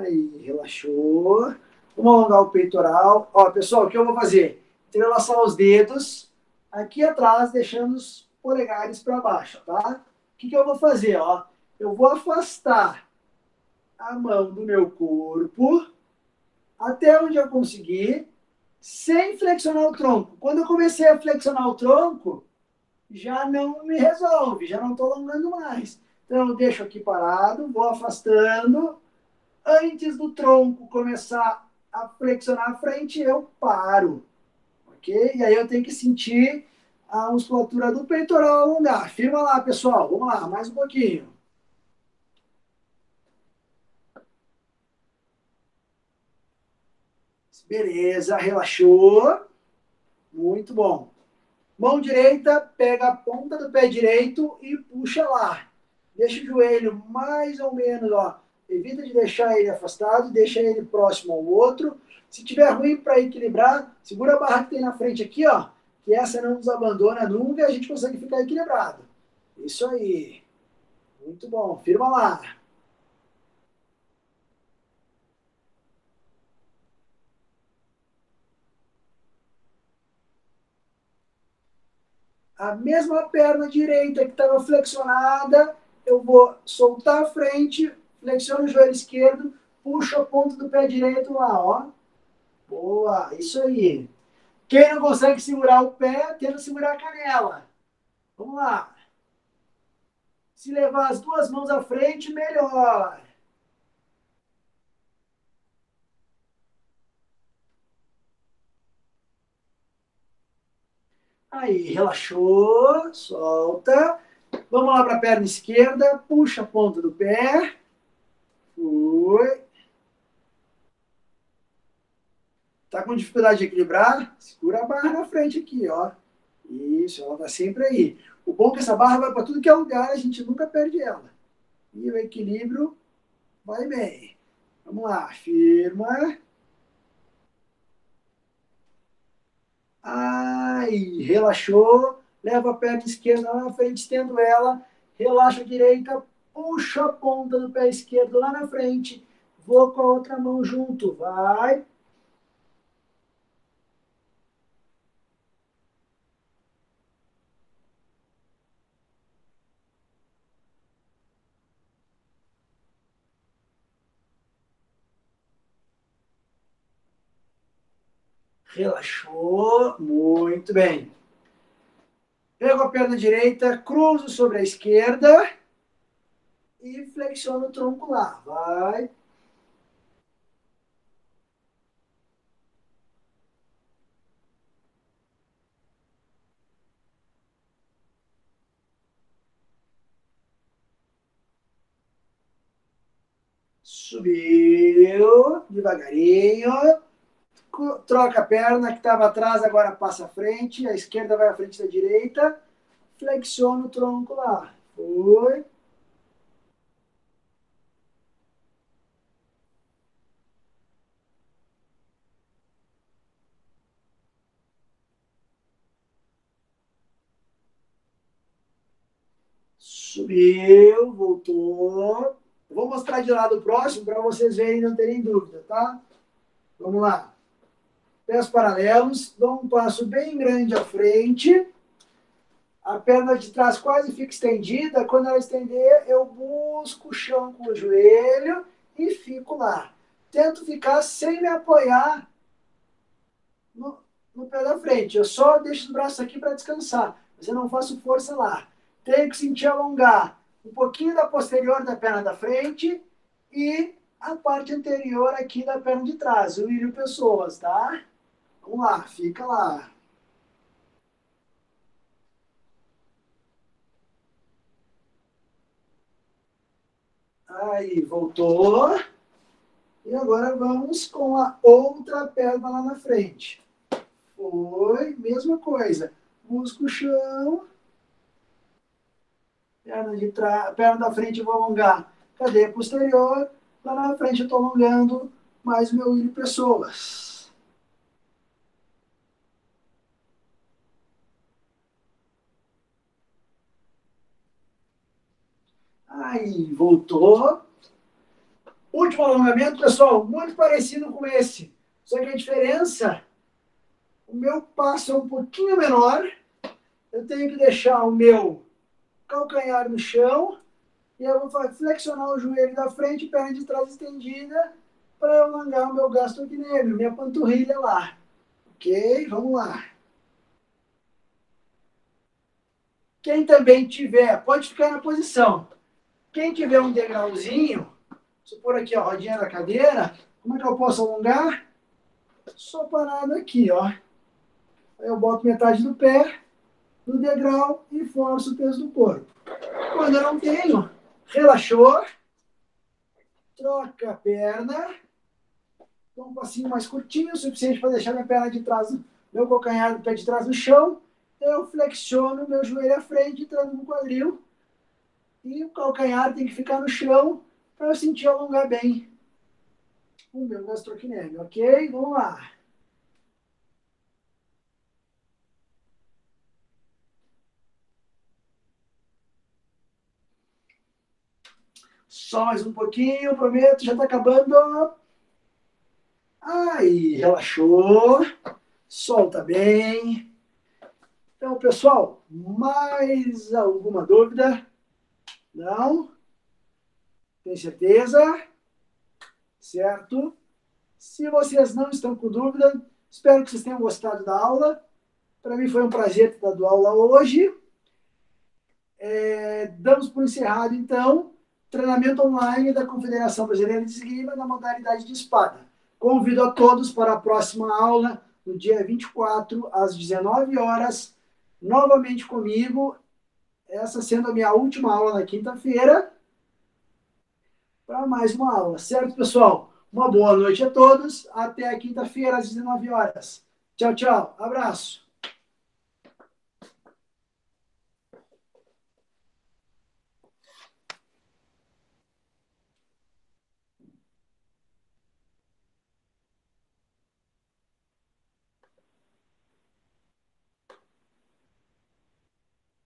Aí, relaxou. Vamos alongar o peitoral. Ó, pessoal, o que eu vou fazer? Entrelaçar os dedos aqui atrás, deixando os polegares para baixo, tá? O que, que eu vou fazer, ó? Eu vou afastar a mão do meu corpo até onde eu conseguir, sem flexionar o tronco. Quando eu comecei a flexionar o tronco, já não me resolve, já não estou alongando mais. Então, eu deixo aqui parado, vou afastando. Antes do tronco começar a flexionar a frente, eu paro. Ok? E aí eu tenho que sentir a musculatura do peitoral alongar. Firma lá, pessoal. Vamos lá, mais um pouquinho. Beleza, relaxou. Muito bom. Mão direita, pega a ponta do pé direito e puxa lá. Deixa o joelho mais ou menos, ó. Evita de deixar ele afastado, deixa ele próximo ao outro. Se tiver ruim para equilibrar, segura a barra que tem na frente aqui, ó. Que essa não nos abandona nunca e a gente consegue ficar equilibrado. Isso aí. Muito bom. Firma lá. A mesma perna direita que estava flexionada, eu vou soltar a frente, flexiono o joelho esquerdo, puxo a ponta do pé direito lá, ó. Boa, isso aí. Quem não consegue segurar o pé, tenta segurar a canela. Vamos lá. Se levar as duas mãos à frente, melhor. Aí, relaxou, solta. Vamos lá para a perna esquerda, puxa a ponta do pé. Foi. Tá com dificuldade de equilibrar? Segura a barra na frente aqui, ó. Isso, ela tá sempre aí. O bom é que essa barra vai para tudo que é lugar, a gente nunca perde ela. E o equilíbrio vai bem. Vamos lá, firma. Ai, relaxou, leva a perna esquerda lá na frente, estendo ela, relaxa a direita, puxa a ponta do pé esquerdo lá na frente, vou com a outra mão junto, vai. Relaxou. Muito bem. Pego a perna direita, cruzo sobre a esquerda e flexiono o tronco lá. Vai. Subiu devagarinho troca a perna que estava atrás, agora passa à frente, a esquerda vai à frente da direita, flexiona o tronco lá. Foi. Subiu, voltou. Vou mostrar de lado próximo para vocês verem não terem dúvida, tá? Vamos lá pés paralelos, dou um passo bem grande à frente, a perna de trás quase fica estendida, quando ela estender, eu busco o chão com o joelho e fico lá. Tento ficar sem me apoiar no, no pé da frente. Eu só deixo os braços aqui para descansar, mas eu não faço força lá. Tenho que sentir alongar um pouquinho da posterior da perna da frente e a parte anterior aqui da perna de trás, o ilho pessoas, tá? Vamos lá, fica lá. Aí, voltou. E agora vamos com a outra perna lá na frente. Foi, mesma coisa. Busca o chão. Perna, de tra... perna da frente vou alongar cadeia posterior. Lá na frente eu estou alongando mais meu ilho pessoas. Aí, voltou. Último alongamento, pessoal, muito parecido com esse. Só que a diferença, o meu passo é um pouquinho menor. Eu tenho que deixar o meu calcanhar no chão e eu vou flexionar o joelho da frente, perna de trás estendida, para alongar o meu gastrocnêmio, minha panturrilha lá. Ok? Vamos lá. Quem também tiver, pode ficar na posição. Quem tiver um degrauzinho, supor aqui a rodinha da cadeira, como é que eu posso alongar? Só parado aqui, ó. Aí eu boto metade do pé no degrau e forço o peso do corpo. Quando eu não tenho, relaxou, troca a perna, dá um passinho mais curtinho, suficiente para deixar minha perna de trás, meu calcanhar do pé de trás no chão. Eu flexiono meu joelho à frente, entrando no quadril. E o calcanhar tem que ficar no chão para eu sentir alongar bem o meu gastrocnêmio, ok? Vamos lá. Só mais um pouquinho, prometo, já está acabando. Aí, relaxou. Solta bem. Então, pessoal, mais alguma dúvida? Não? Tem certeza? Certo? Se vocês não estão com dúvida, espero que vocês tenham gostado da aula. Para mim foi um prazer ter dado aula hoje. É, damos por encerrado, então, treinamento online da Confederação Brasileira de Esgrima na modalidade de espada. Convido a todos para a próxima aula, no dia 24, às 19 horas, novamente comigo, essa sendo a minha última aula na quinta-feira, para mais uma aula, certo, pessoal? Uma boa noite a todos, até quinta-feira, às 19 horas. Tchau, tchau, abraço.